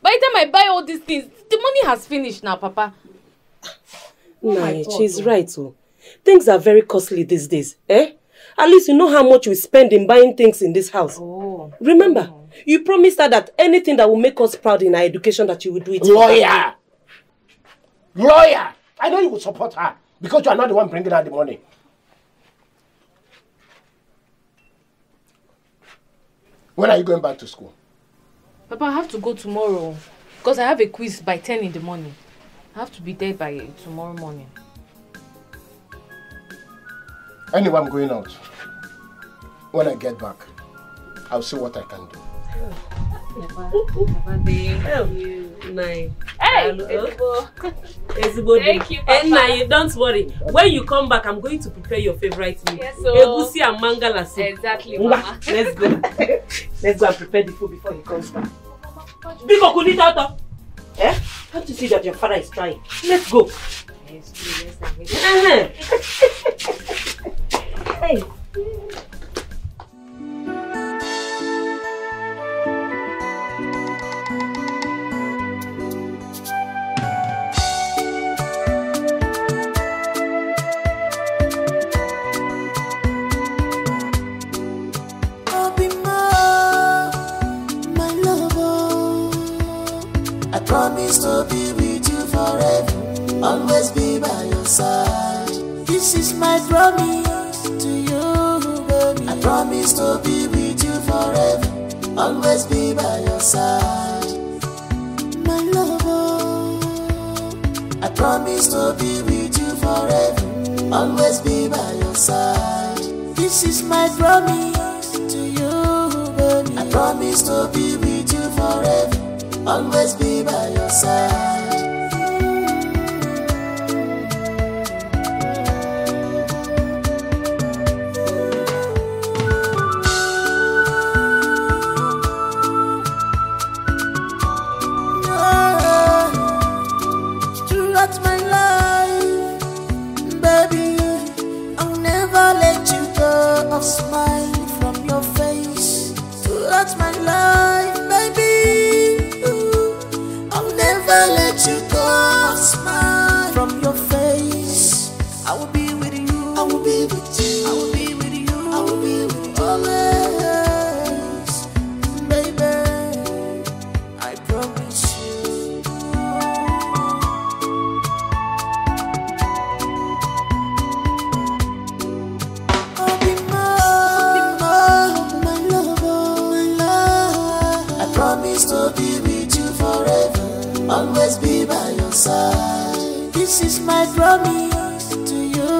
By the time I buy all these things, the money has finished now, Papa. Nah, my God, she's oh. right. Oh. Things are very costly these days. Eh? At least you know how much we spend in buying things in this house. Oh. Remember, you promised her that anything that will make us proud in our education that you will do it. Lawyer! Lawyer! I know you will support her because you are not the one bringing her the money. When are you going back to school? Papa, I have to go tomorrow. Because I have a quiz by 10 in the morning. I have to be there by tomorrow morning. Anyway, I'm going out. When I get back, I'll see what I can do. Nine. Hey, Ezigbo. Ezigbo Thank you, Papa. Nai, don't worry. When you come back, I'm going to prepare your favorite meal. Yes, so- Egusi and mangala soup. Exactly, Ngwa, Mama. Let's go. Let's go and prepare the food before he comes back. Biko kunitata. Eh? Can't you see that your father is trying? Let's go. Uh-huh. hey. Promise to be with you forever, always be by your side. This is my promise to you, baby. I promise to be with you forever, always be by your side. My lover, I promise to be with you forever, always be by your side. This is my promise to you, baby. I promise to be with you forever, always be by your side. Smile from your face. This is my promise to you,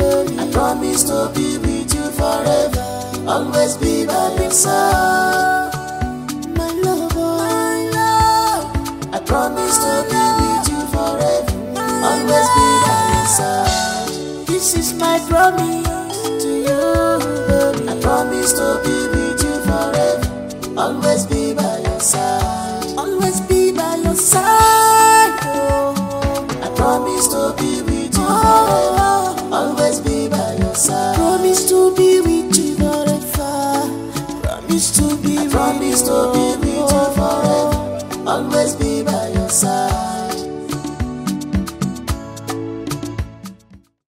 baby. I promise to be with you forever. Always be by your side. My love, my love. I promise to be with you forever. Always be by your side. This is my promise to you, baby. I promise to be with you forever. Always be